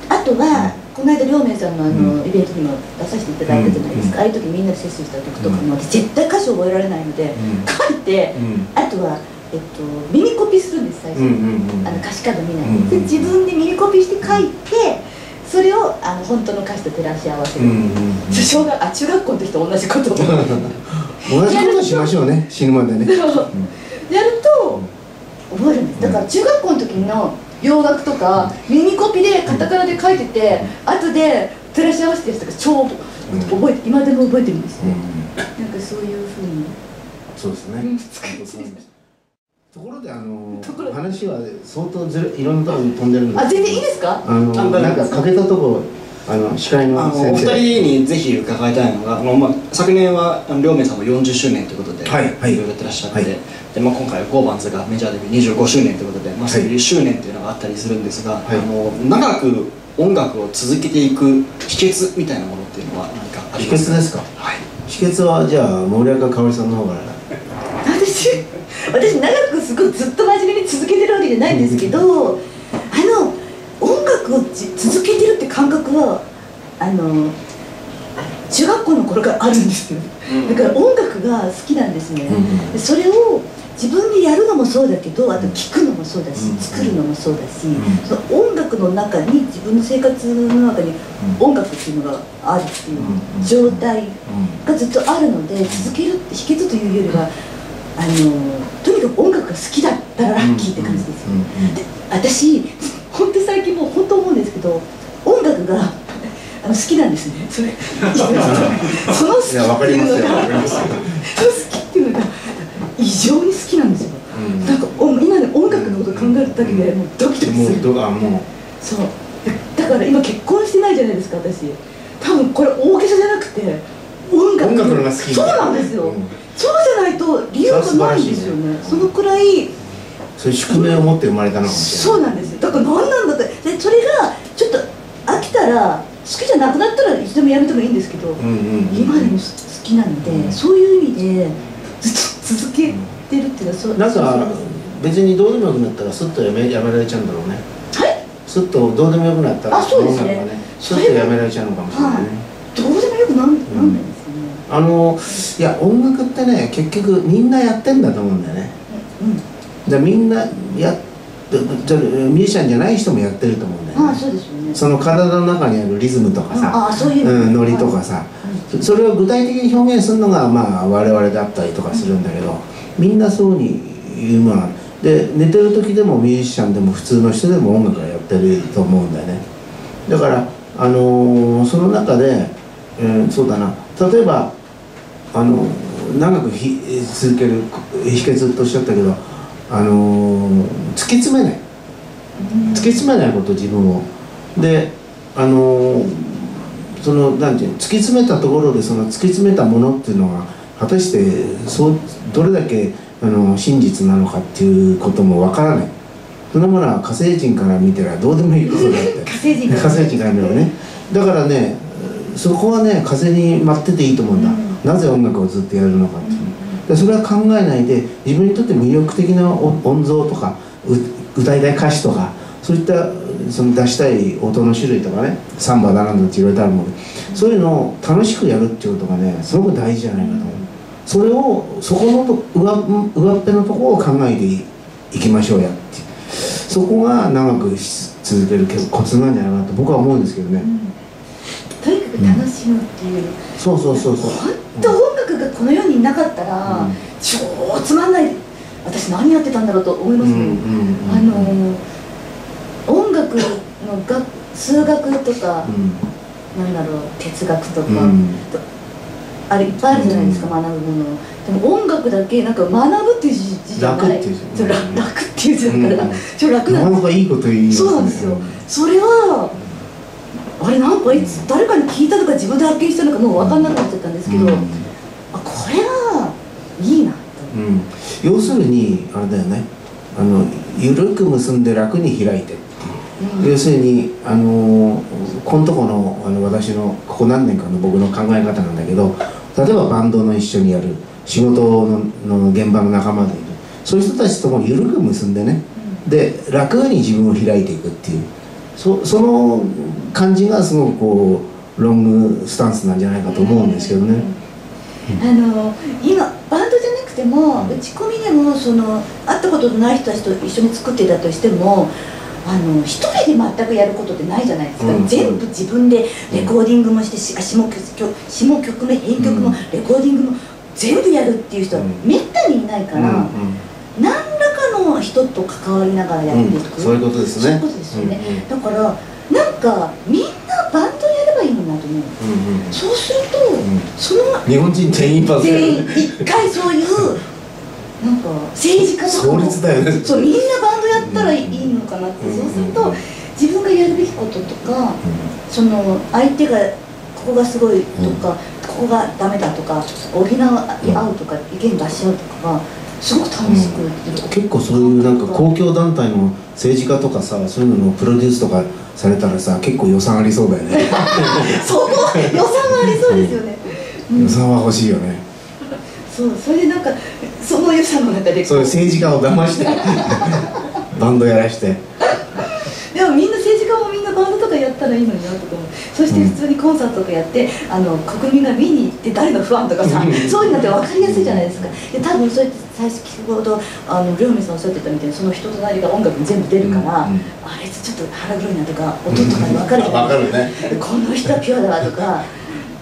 あとは、この間両明さんのあの、うん。イベントにも出させていただいたじゃないですか、ああいう時みんなでセッションした時とかも、絶対歌詞覚えられないので、うん。書いて、うん。あとは、えっと、耳コピするんです最初、あの歌詞カード見ないうんで,、で自分で耳コピして書いてそれをあの本当の歌詞と照らし合わせる、うんうんうん。小学あ中学校の時と同じことを同じことしましょうね死ぬまでね。やると覚えるんです。だから中学校の時の洋楽とか耳コピでカタカナで書いてて後で照らし合わせてる人が超覚えて今でも覚えてるんですよ、うん。なんかそういうふうに。そうですね。うんところであのところで。話は相当ずれいろんなところに飛んでるんですあ全然いいですか？あのあなんか欠けたとこあの司会あののお二人にぜひ伺いたいのがあの、まあ、昨年はあの両名さんも40周年ということで、はい。はいろいろやってらっしゃって、はい。でまあ、今回はゴーバンズがメジャーデビュー25周年ということで、まあ、そういう周年というのがあったりするんですが、はい。あの長く音楽を続けていく秘訣みたいなものっていうのは何かあり秘ますか？訣ですか？はい。秘訣はじゃあ森若香織さんの方から私 私長くすごいずっと真面目に続けてるわけじゃないんですけどあの音楽をじ続けてるって感覚はあの中学校の頃からあるんですよ。だから音楽が好きなんですね、うん。でそれを自分でやるのもそうだけどあと聴くのもそうだし、うん。作るのもそうだし、ん。その音楽の中に自分の生活の中に音楽っていうのがあるっていう状態がずっとあるので続けるって秘訣というよりはあのとにかく音楽が好きだったらラッキーって感じですよ、で私本当最近もう本当思うんですけど音楽があの好きなんですね。それ その好きっていうのがその好きっていうのが異常に好きなんですよ、うん。なんかお今ね音楽のこと考えるだけでもうドキドキする。どあもそう。だから今結婚してないじゃないですか私。多分これ大げさじゃなくて音楽音楽のが好きそうなんですよ、うん。そうじゃないと理由がないんですよね。そそのくらいそういう宿命を持って生まれたのかもしれない。そうなんですよ。だから何なんだって。でそれがちょっと飽きたら好きじゃなくなったらいつでもやめてもいいんですけど、うんうんうん。今でも好きなので、うん。そういう意味でずっと続けてるっていうのはそうなんか別にどうでもよくなったらスッとやめやめられちゃうんだろうね。はい？スすっとどうでもよくなったらあそうですね。ね。すっとやめられちゃうのかもしれないね、どうでもよくなんなんないですよね、あのいや音楽ってね結局みんなやってんだと思うんだよね。うん。でみんなやじゃミュージシャンじゃない人もやってると思うんだよね。ああそうですよね。その体の中にあるリズムとかさ、ああそういううん、ノリとかさ、それを具体的に表現するのがまあ我々だったりとかするんだけど、みんなそうに言うまあで寝てる時でもミュージシャンでも普通の人でも音楽はやってると思うんだよね。だからあのーその中で、えーそうだな。例えばあの長くひ続ける秘訣とおっしゃったけどあのー突き詰めない。突き詰めないこと自分を。であのーそのなんていうの突き詰めたところでその突き詰めたものっていうのが果たしてそうどれだけあの真実なのかっていうこともわからない。そんなものは火星人から見てらどうでもいいことだって。火星人から火星人から見ればね。だからねそこはね風に待ってていいと思うんだ、うん。なぜ音楽をずっとやるのかっていうでそれは考えないで自分にとって魅力的な音音像とかう歌いたい歌詞とかそういったその出したい音の種類とかねサンバだなんだっていろいろあるものそういうのを楽しくやるっていうことがねすごく大事じゃないかと思う。それをそこのと上上っぺのところを考えていいきましょうやってそこが長くし続けるコツなんじゃないかなと僕は思うんですけどね、とにかく楽しむっていう、そうそうそうそう。本当音楽がこの世になかったら、うん。超つまんない。私何やってたんだろうと思いますもん、うんうんうんあの音楽のが数学とか、なんだろう哲学とか、うん。あれいっぱいあるじゃないですか、学ぶもの。でも音楽だけなんか学ぶっていう字字じゃない。楽っていう字そう楽楽っていう字だから、うん超楽なんですなかなかいいこと言いますね。そうなんですよ。それはあれなんかいつ誰かに聞いたとか自分で発見したのかもう分かんなくなっちゃったんですけど、うん。あこれはいいなと、うん。要するにあれだよね。あの緩く結んで楽に開いて。うん。要するにあのこのとこのあの私のここ何年かの僕の考え方なんだけど例えばバンドの一緒にやる。仕事のの現場の仲間でいる。そういう人たちとも緩く結んでね。で楽に自分を開いていくっていうそその感じがすごくこうロングスタンスなんじゃないかと思うんですけどね。あの今バンドじゃなくても打ち込みでもその会ったことのない人たちと一緒に作ってたとしてもあの一人で全くやることってないじゃないですか、うん。全部自分でレコーディングもしてし下曲曲下曲も編曲もうん。レコーディングも全部やるっていう人はうん。めったにいないから、うん何らかの人と関わりながらやっていく、うんそういうことですね。そういうことですよね、うんだからなんかみんなバンドやればいいのになと思う。うんうんそうすると、ん。その日本人全員全員一回そういうなんか政治家とか創も立だよね。そうみんなバンドやったらいいのかなって、うんそうすると自分がやるべきこととか、その相手がここがすごいとか、ここがダメだとか補い合うとか、意見出し合うとかがすごく楽しく結構そういうなんか公共団体の政治家とかさそういうののプロデュースとかされたらさ結構予算ありそうだよね。そこ予算はありそうですよね、うん。予算は欲しいよね。そうそれでなんかその予算の中でそういう政治家を騙してバンドやらしてでもみんな政治家もみんなバンドとかやったらいいのになとか思うそして普通にコンサートとかやって、あの国民が見に行って誰のファンとかさ、うん。そういうのって分かりやすいじゃないですか。で多分そうやって最初聞くほどあの両面さんおっしゃってたみたいにその人となりが音楽に全部出るから、うんうん。あいつちょっと腹黒いなとか音とかで分かるじゃないるね。でこの人はピュアだわとか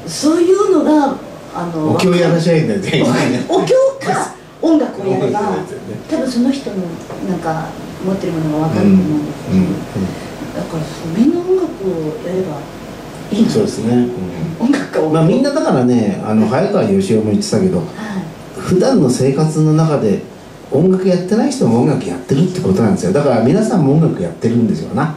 そういうのがあのお経やらしゃいんだよ全員ね。お経か 音楽をやれば多分その人のなんか持ってるものが分かると思うんですよ、だからそうみんな音楽をやればいいの？そうですね、音楽か音楽まあみんなだからねあの早川義雄も言ってたけどはい普段の生活の中で音楽やってない人も音楽やってるってことなんですよ。だから皆さんも音楽やってるんですよな。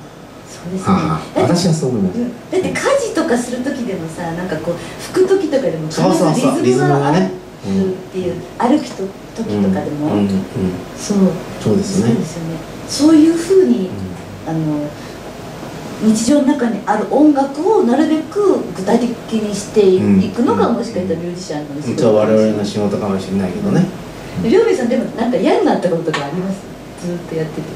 そうですね。は私はそう思います。うん。だって家事とかする時でもさなんかこう拭く時とかでも必そうそうそう。ずリズムがあるリズムがね。っていう歩きと時とかでも、うん。うんうんそう。そうですね。そうですよね。そういうふうに、あの日常の中にある音楽をなるべく具体的にしていくのが、もしかしたらミュージシャンの仕実は事我々の仕事かもしれない。けどねりょうめいさん。でもなん。か嫌になったこととかありますずっとやってて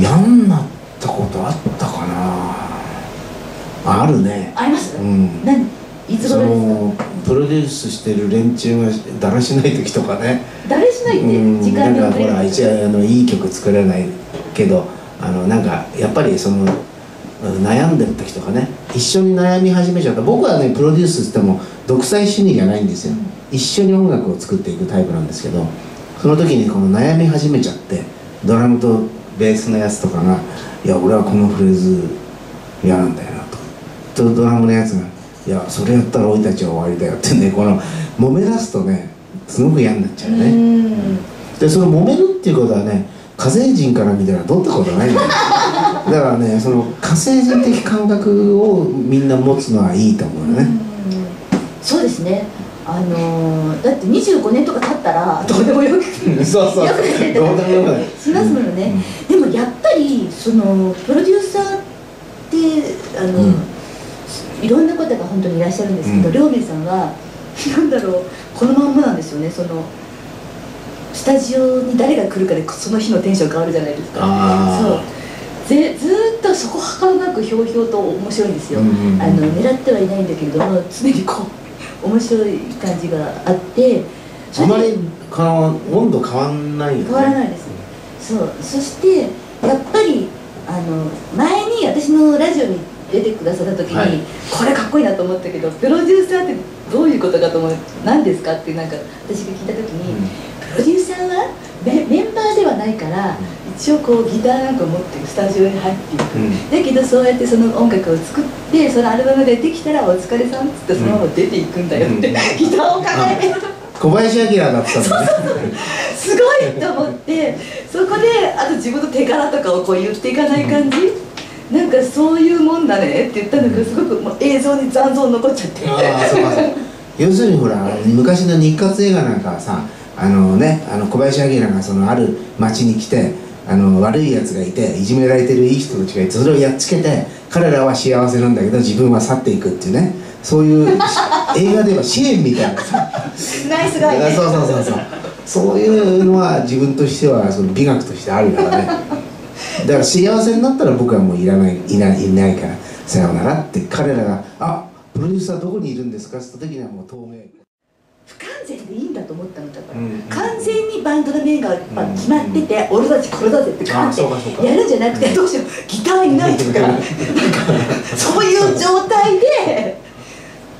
嫌になったことあったかなあるねあります、うん。何いつそ頃ですのプロデュースしてる連中がだらしない時とかねか誰しないって時間なん。かがほら一応あのいい曲作れないけどあのなんかやっぱりそのうん悩んでる時とかね一緒に悩み始めちゃった僕はねプロデュースって言っても独裁主義じゃないんですよ。一緒に音楽を作っていくタイプなんですけどその時にこの悩み始めちゃってドラムとベースのやつとかが「いや俺はこのフレーズ嫌なんだよな」と。とドラムのやつが「いやそれやったら俺たちは終わりだよ」ってねこの揉め出すとねすごく嫌になっちゃううね、ん。でその揉めるっていうことはね火星人から見たらどうってことはないんだよ。だからねその火星人的感覚をみんな持つのはいいと思うよね、そうですね。あのーだって25年とか経ったらどうでもよくそうそう。よくてたどうでもよくないしますものね、でもやっぱりそのプロデューサーってあの、うん。いろんな方が本当にいらっしゃるんですけど、うん。亮明さんはなんだろう。このまんまなんですよね。そのスタジオに誰が来るかでその日のテンション変わるじゃないですか。そう。ぜずーっとそこはかなくひょうひょうと面白いんですよ、うんうんうんあの狙ってはいないんだけれども常にこう面白い感じがあってあまりこの温度変わんないよね。変わらないです。そう。そしてやっぱりあの前に私のラジオに出てくださった時に、はい。これかっこいいなと思ったけどプロデューサーってどういうことかと思う何ですかってなんか私が聞いた時に、プロデューサーはメメンバーではないから、一応こうギターなんか持ってスタジオに入っていく、うん。だけどそうやってその音楽を作ってそのアルバムができたら「お疲れさん」っつってそのまま出ていくんだよって、うん。ギターを抱えて。小林明だったんだねすごいと思ってそこであと自分の手柄とかをこう言っていかない感じ、なんかそういうもんだねって言ったのがすごくもう映像に残像残っちゃって。ああそうかそうか。要するにほら昔の日活映画なんかはさあのねあの小林明がそのある町に来てあの悪いやつがいていじめられてるいい人たちがいてそれをやっつけて彼らは幸せなんだけど自分は去っていくっていうね。そういう 映画では支援みたいな。さナイスガイね。そうそうそうそう。そういうのは自分としてはその美学としてあるからね。だから幸せになったら僕はもういらないいないいないから。さようならって彼らが「あプロデューサーどこにいるんですか?」って言った時にはもう透明全でいいんだと思ったのだから、うん完全にバンドのメンバーが決まってて、俺たちこれだぜってガンってやるんじゃなくて、どうしよう。ギターいないとかなん。かそういう状態で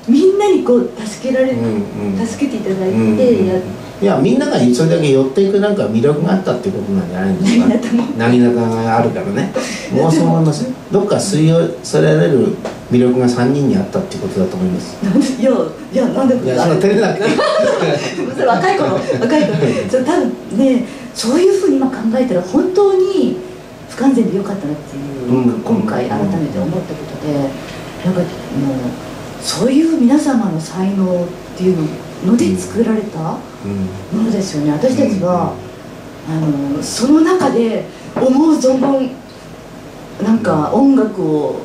みんなにこう助けられ、うんうん。助けていただいうんてやっいやみんながそれだけ寄っていくなんか魅力があったっていうことなんじゃないんですかなぎなたもなぎなたがあるからね。もうそう思いますよ。どっか吸い寄せられる魅力が3人にあったっていうことだと思います。いやいやなんでいやそんな照れなくて 若い頃 若い頃。それ多分ねそういうふうに今考えたら本当に不完全でよかったなっていう、うん今回。改めて思ったことでなんかもうそういう皆様の才能っていうので作られたもうん。のですよね。私たちは、あのその中で思う存分なんか音楽を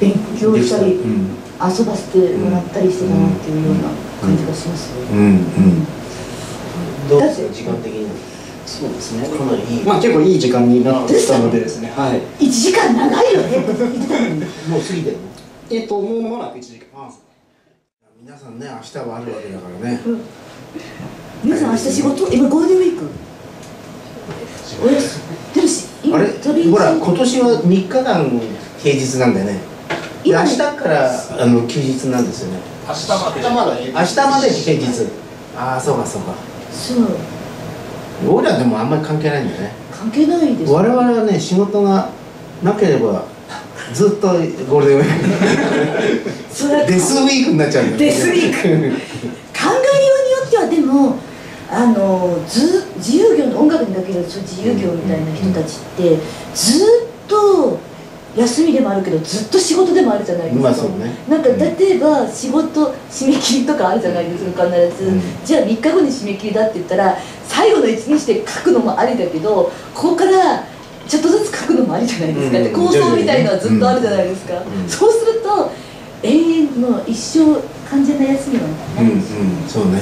勉強したり、うん。遊ばせてもらったりしてたなっていうような感じがしますよ、うん。うん。どうだってですか？時間的にそうですね。かなりいい。まあ結構いい時間になってきたのでですね。はい。1時間長いよね。もう過ぎてるの？えっともう間もなく1時間皆さんね明日はあるわけだからね。皆さん明日仕事？今ゴールデンウィーク？おやす。でもし今あれほら今年は3日間平日なんだよね。で明今日からあの休日なんですよね。明日まで。明日まで平日。ああそうかそうか。そう。俺らでもあんまり関係ないんだよね。関係ないです。我々はね仕事がなければずっとゴールデンウィーそれは。クデスウィークになっちゃうんデスウィーク。考えようによってはでもあのず自由業の音楽にかけるそう自由業みたいな人たちってずっと休みでもあるけどずっと仕事でもあるじゃないですか、まあそうね。なんか例えば仕事締め切りとかあるじゃないですか必ず、うん。じゃあ3日後に締め切りだって言ったら最後の1日で書くのもありだけどここからちょっとずつ書くのもありじゃないですか、うんで構想みたいのはずっとあるじゃないですか、うんそうすると永遠の一生完全な休みはうんうんないですそうね。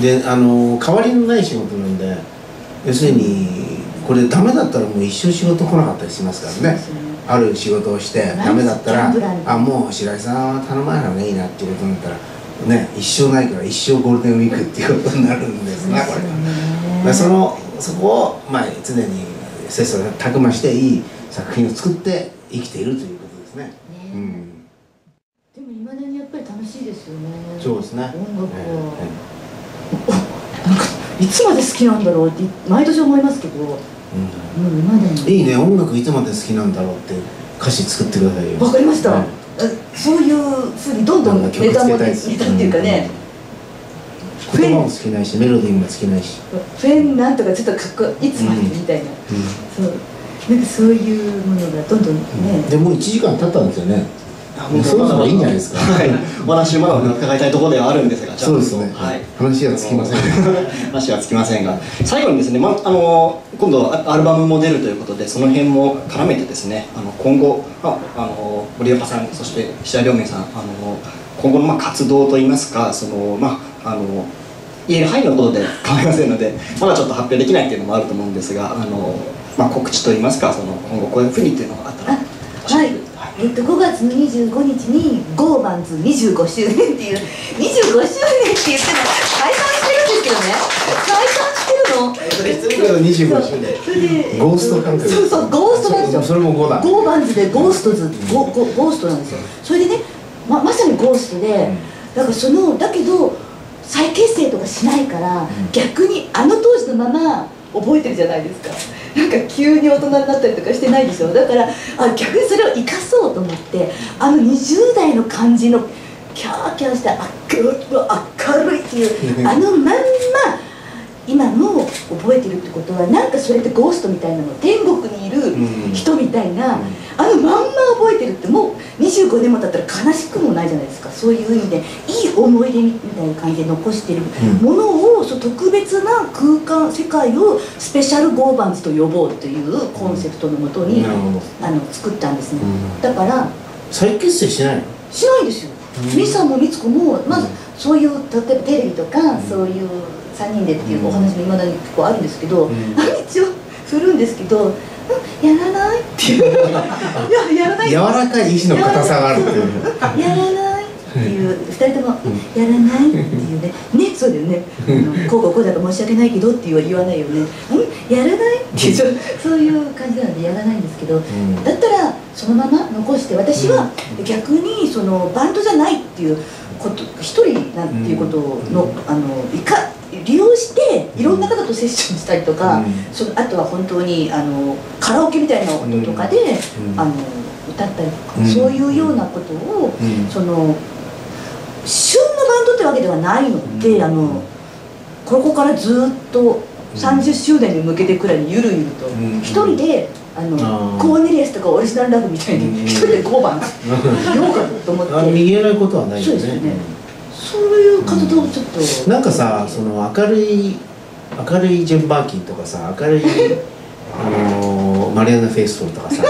であの変わりのない仕事なんで要するにこれダメだったらもう一生仕事来なかったりしますからね。ある仕事をしてダメだったらあもう白井さんは頼まない方がいいなっていうことになったらね一生ないから一生ゴールデンウィークっていうことになるんですなこれが。だからそのそこを、まあ、常に切磋琢磨していい作品を作って生きているということですね。ね。うん、でもいまだにやっぱり楽しいですよね。そうですね。音楽えは、なんかいつまで好きなんだろうって毎年思いますけど。もうえ今でも。うんいいね。音楽いつまで好きなんだろうって歌詞作ってくださいよ。わかりました、はい。あそういうふうにどんどんネタもネタっていうかね、うん言葉も好きないしメロディーも好きないし。フェンなんとかちょっとかっこいつまでみたいな、そうなんかそういうものがどんどんね、でもう1時間経ったんですよね。もうそろそろいいんじゃないですか。はい、お話まだ伺いたいところではあるんですが、そうですね。はい。話はつきません。話はつきませんが最後にですね、まあの今度はアルバムも出るということでその辺も絡めてですねあの今後、まあ、あの森岡さんそして石田良明さんあの今後のまあ活動といいますかその、まあ、あの言える範囲のことで 構いませんのでまだちょっと発表できないっていうのもあると思うんですがあの、まあ、告知といいますかその今後こういうふうにっていうのがあったら教はい。えて、えっと、5月の25日にゴーバンズ25周年っていう25周年って言っても解散してるんですけどね。解散してるの？25周年。それでゴースト感覚そうそうゴーストなんですよそれも5だ。ゴーバンズでゴーストズゴゴゴーストなんですよ。それでねままさにゴーストで、だからそのだけど再結成とかしないから、逆にあの当時のまま覚えてるじゃないですか。なんか急に大人になったりとかしてないでしょ。だからあ逆にそれを生かそうと思ってあの20代の感じのキャーキャーして明るい明るいっていう あのまんま今も覚えてるってことはなんかそれってゴーストみたいなの天国にいる人みたいな、あのまんま覚えてるってもう25年も経ったら悲しくもないじゃないですか。そういう意味でいい思い出みたいな感じで残してるものを、そう特別な空間世界をスペシャルゴーバンズと呼ぼうというコンセプトのもとに。あの作ったんですね、うん。だから再結成しないの？しないですよ。うん。ミさんもみつこもまずそういう例えばテレビとか、そういう3人でっていうお話もいまだに結構あるんですけど、うん。一応振るんですけど「うんやらない?」っていういややらない。柔らかい意志の硬さがあるっていう。やらないっていう。二人とも「やらない?」っていうね「ねそうだよね。こうこうこうだから申し訳ないけど」って言わ言わないよね「うん？やらない?」っていうそういう感じなのでやらないんですけど、ん。だったらそのまま残して私は逆にそのバンドじゃないっていうこと一人なんていうことの,、あのいか利用していろんな方とセッションしたりとか、うん。そのあとは本当にあのカラオケみたいな音とかで、うん。あの歌ったりとか、うん。そういうようなことを、うん。その旬のバンドってわけではないので、うん。あのここからずっと30周年に向けてくらいにゆるゆると。うん。一、人であのコーネリアスとかオリジナルラブみたいうん。に一人で5番言おうかと思って。あ言えないことはないよね。そうですよねそういう活動をちょっと、なんかさその明るい明るいジェンバーキンとかさ明るい あのーマリアナ・フェイストルとかさ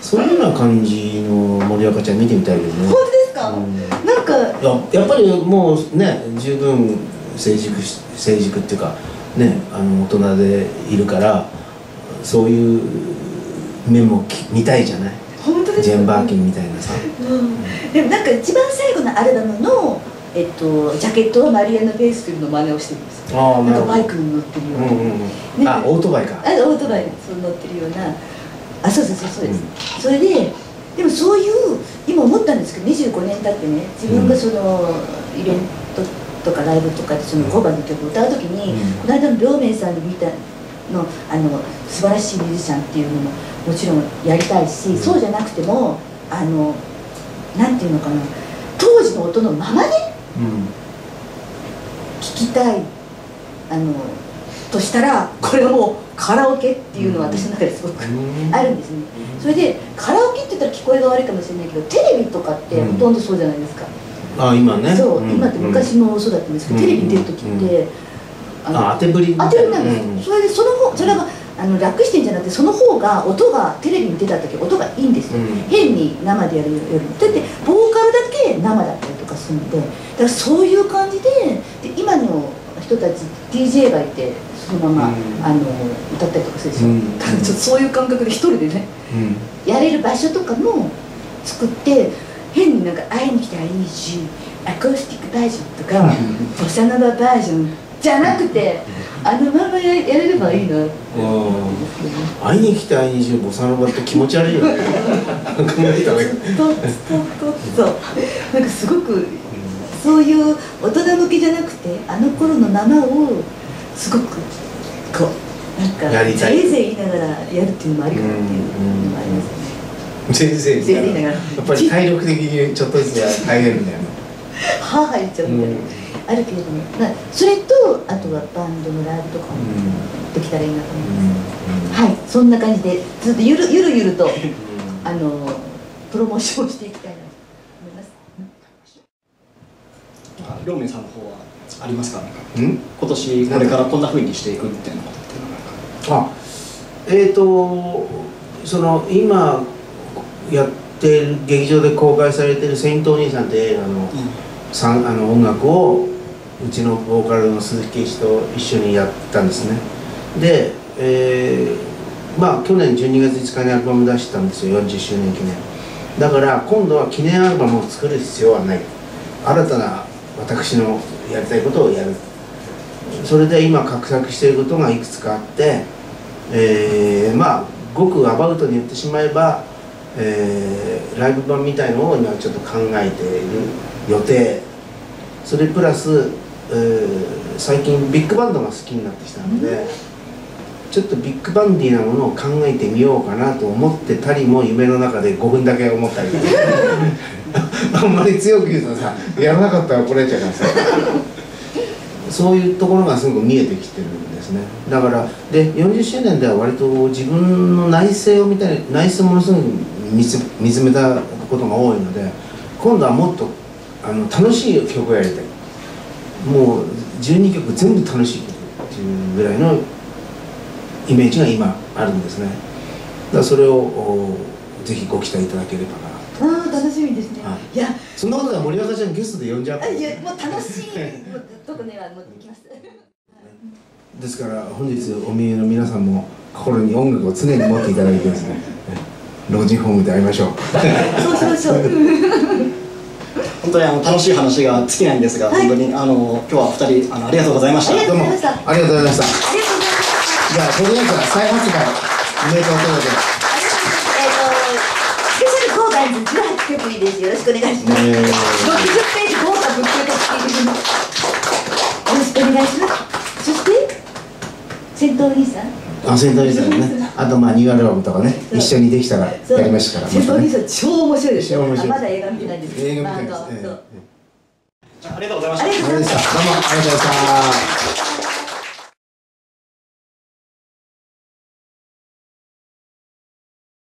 そういうような感じの森岡ちゃん見てみたいけどね。本当ですか、うん。なんか。ややっぱりもうね十分成熟し成熟っていうかねあの大人でいるからそういう面もき見たいじゃない？本当ですかジェンバーキンみたいなさ。うん。でもなんか一番最後のアルバムの、えっと、ジャケットはマリアナ・ベースフィルの真似をしてるんですよ。ああなんかバイクに乗ってるような、うんうんうん。あオートバイか。あオートバイにそう乗ってるような。あそうそうそうそう。です、それででもそういう今思ったんですけど25年経ってね自分がそのイベントとかライブとかでその5番の曲を歌う時に、うん。この間の両面さんで見たのあの素晴らしいミュージシャンっていうのももちろんやりたいし、うん。そうじゃなくてもあのなんていうのかな。当時の音のままでうん聞きたい。あのとしたらこれはもうカラオケっていうのは私の中ですごくあるんですね。それでカラオケって言ったら聞こえが悪いかもしれないけどテレビとかってほとんどそうじゃないですか、あ今ね。そう、ん。今って昔もそうだったんですけど、うん。テレビ出る時って、のあ当てぶり当てるなんです、うん。それでその方それがあの楽してんじゃなくてその方が音がテレビに出た時音がいいんですよ、うん。変に生でやるよりも。だってボーカルだけ生だったりとかするんでだからそういう感じでで今の人たち DJ がいてそのまま、うん。あの歌ったりとかするでしょ、うん。ちょっとそういう感覚で一人でねうん。やれる場所とかも作って変になんか「会いに来て会いにしアコースティックバージョン」とか「ボサノババージョン」じゃなくてあのままややれればいいなって会いに来て会いにしようボサノバって気持ち悪いよね。なんかすごくそういう大人向けじゃなくてあの頃のままをすごくこうなんかぜいぜい言いながらやるっていうのもありかなっていうのもありますね。全然全然やっぱり体力的にちょっとずつは大変だよね。はあはあ言っちゃうみたいな、あるけれども、まあ、それとあとはバンドのライブとかもできたらいいなと思います、はいそんな感じでずっとゆるゆるゆるとあのプロモーションをしていきたいなと思います両面さんの方はありますか？今年これからこんな風にしていくみたいなことっていうのはなんか。あえーとその今やってる劇場で公開されてる「セイントお兄さん」って映画のさんあの音楽をうちのボーカルの鈴木圭一と一緒にやったんですね。で、えーまあ去年12月5日にアルバム出したんですよ40周年記念。だから今度は記念アルバムを作る必要はない。新たな私のやりたいことをやる。それで今画策していることがいくつかあって、えーまあごくアバウトに言ってしまえば、えーライブ版みたいのを今ちょっと考えている予定。それプラス、えー最近ビッグバンドが好きになってきたので、ちょっとビッグバンディーなものを考えてみようかなと思ってたりも夢の中で5分だけ思ったり あんまり強く言うとさやらなかったら怒られちゃうからさ。そういうところがすごく見えてきてるんですね。だからで40周年では割と自分の内省を見たり内省ものすごく見つ見つめたことが多いので今度はもっとあの楽しい曲をやりたい。もう12曲全部楽しい曲っていうぐらいのイメージが今あるんですね。だからそれをおぜひご期待いただければなああ楽しみですね、、はい。やそんなことは森若ちゃんゲストで呼んじゃうあいやもう楽しいもうどこねは持ってきます。ですから本日お見えの皆さんも心に音楽を常に持っていただいてですね。老人ホームで会いましょう。そうしましょう。本当にあの楽しい話が尽きないんですが、はい。本当にあの今日は二人あのありがとうございました。ありがとうどうもございました。ありがとうございましたじゃあとりあえずは再発売おめでとうということでえっとスペシャルコーダンズ18曲入りですよろしくお願いします、ねえ60ページ豪華物件がついてるよろしくお願いしますそして戦闘兄さんあセントリーさんねあとまあニューアルバムとかね一緒にできた。らやりましたから戦闘兄さん超面白いですよ超面白いあまだ映画見てないんですけど映画みたいです、まありがとうございました。ありがとうございました。どうもありがとうございました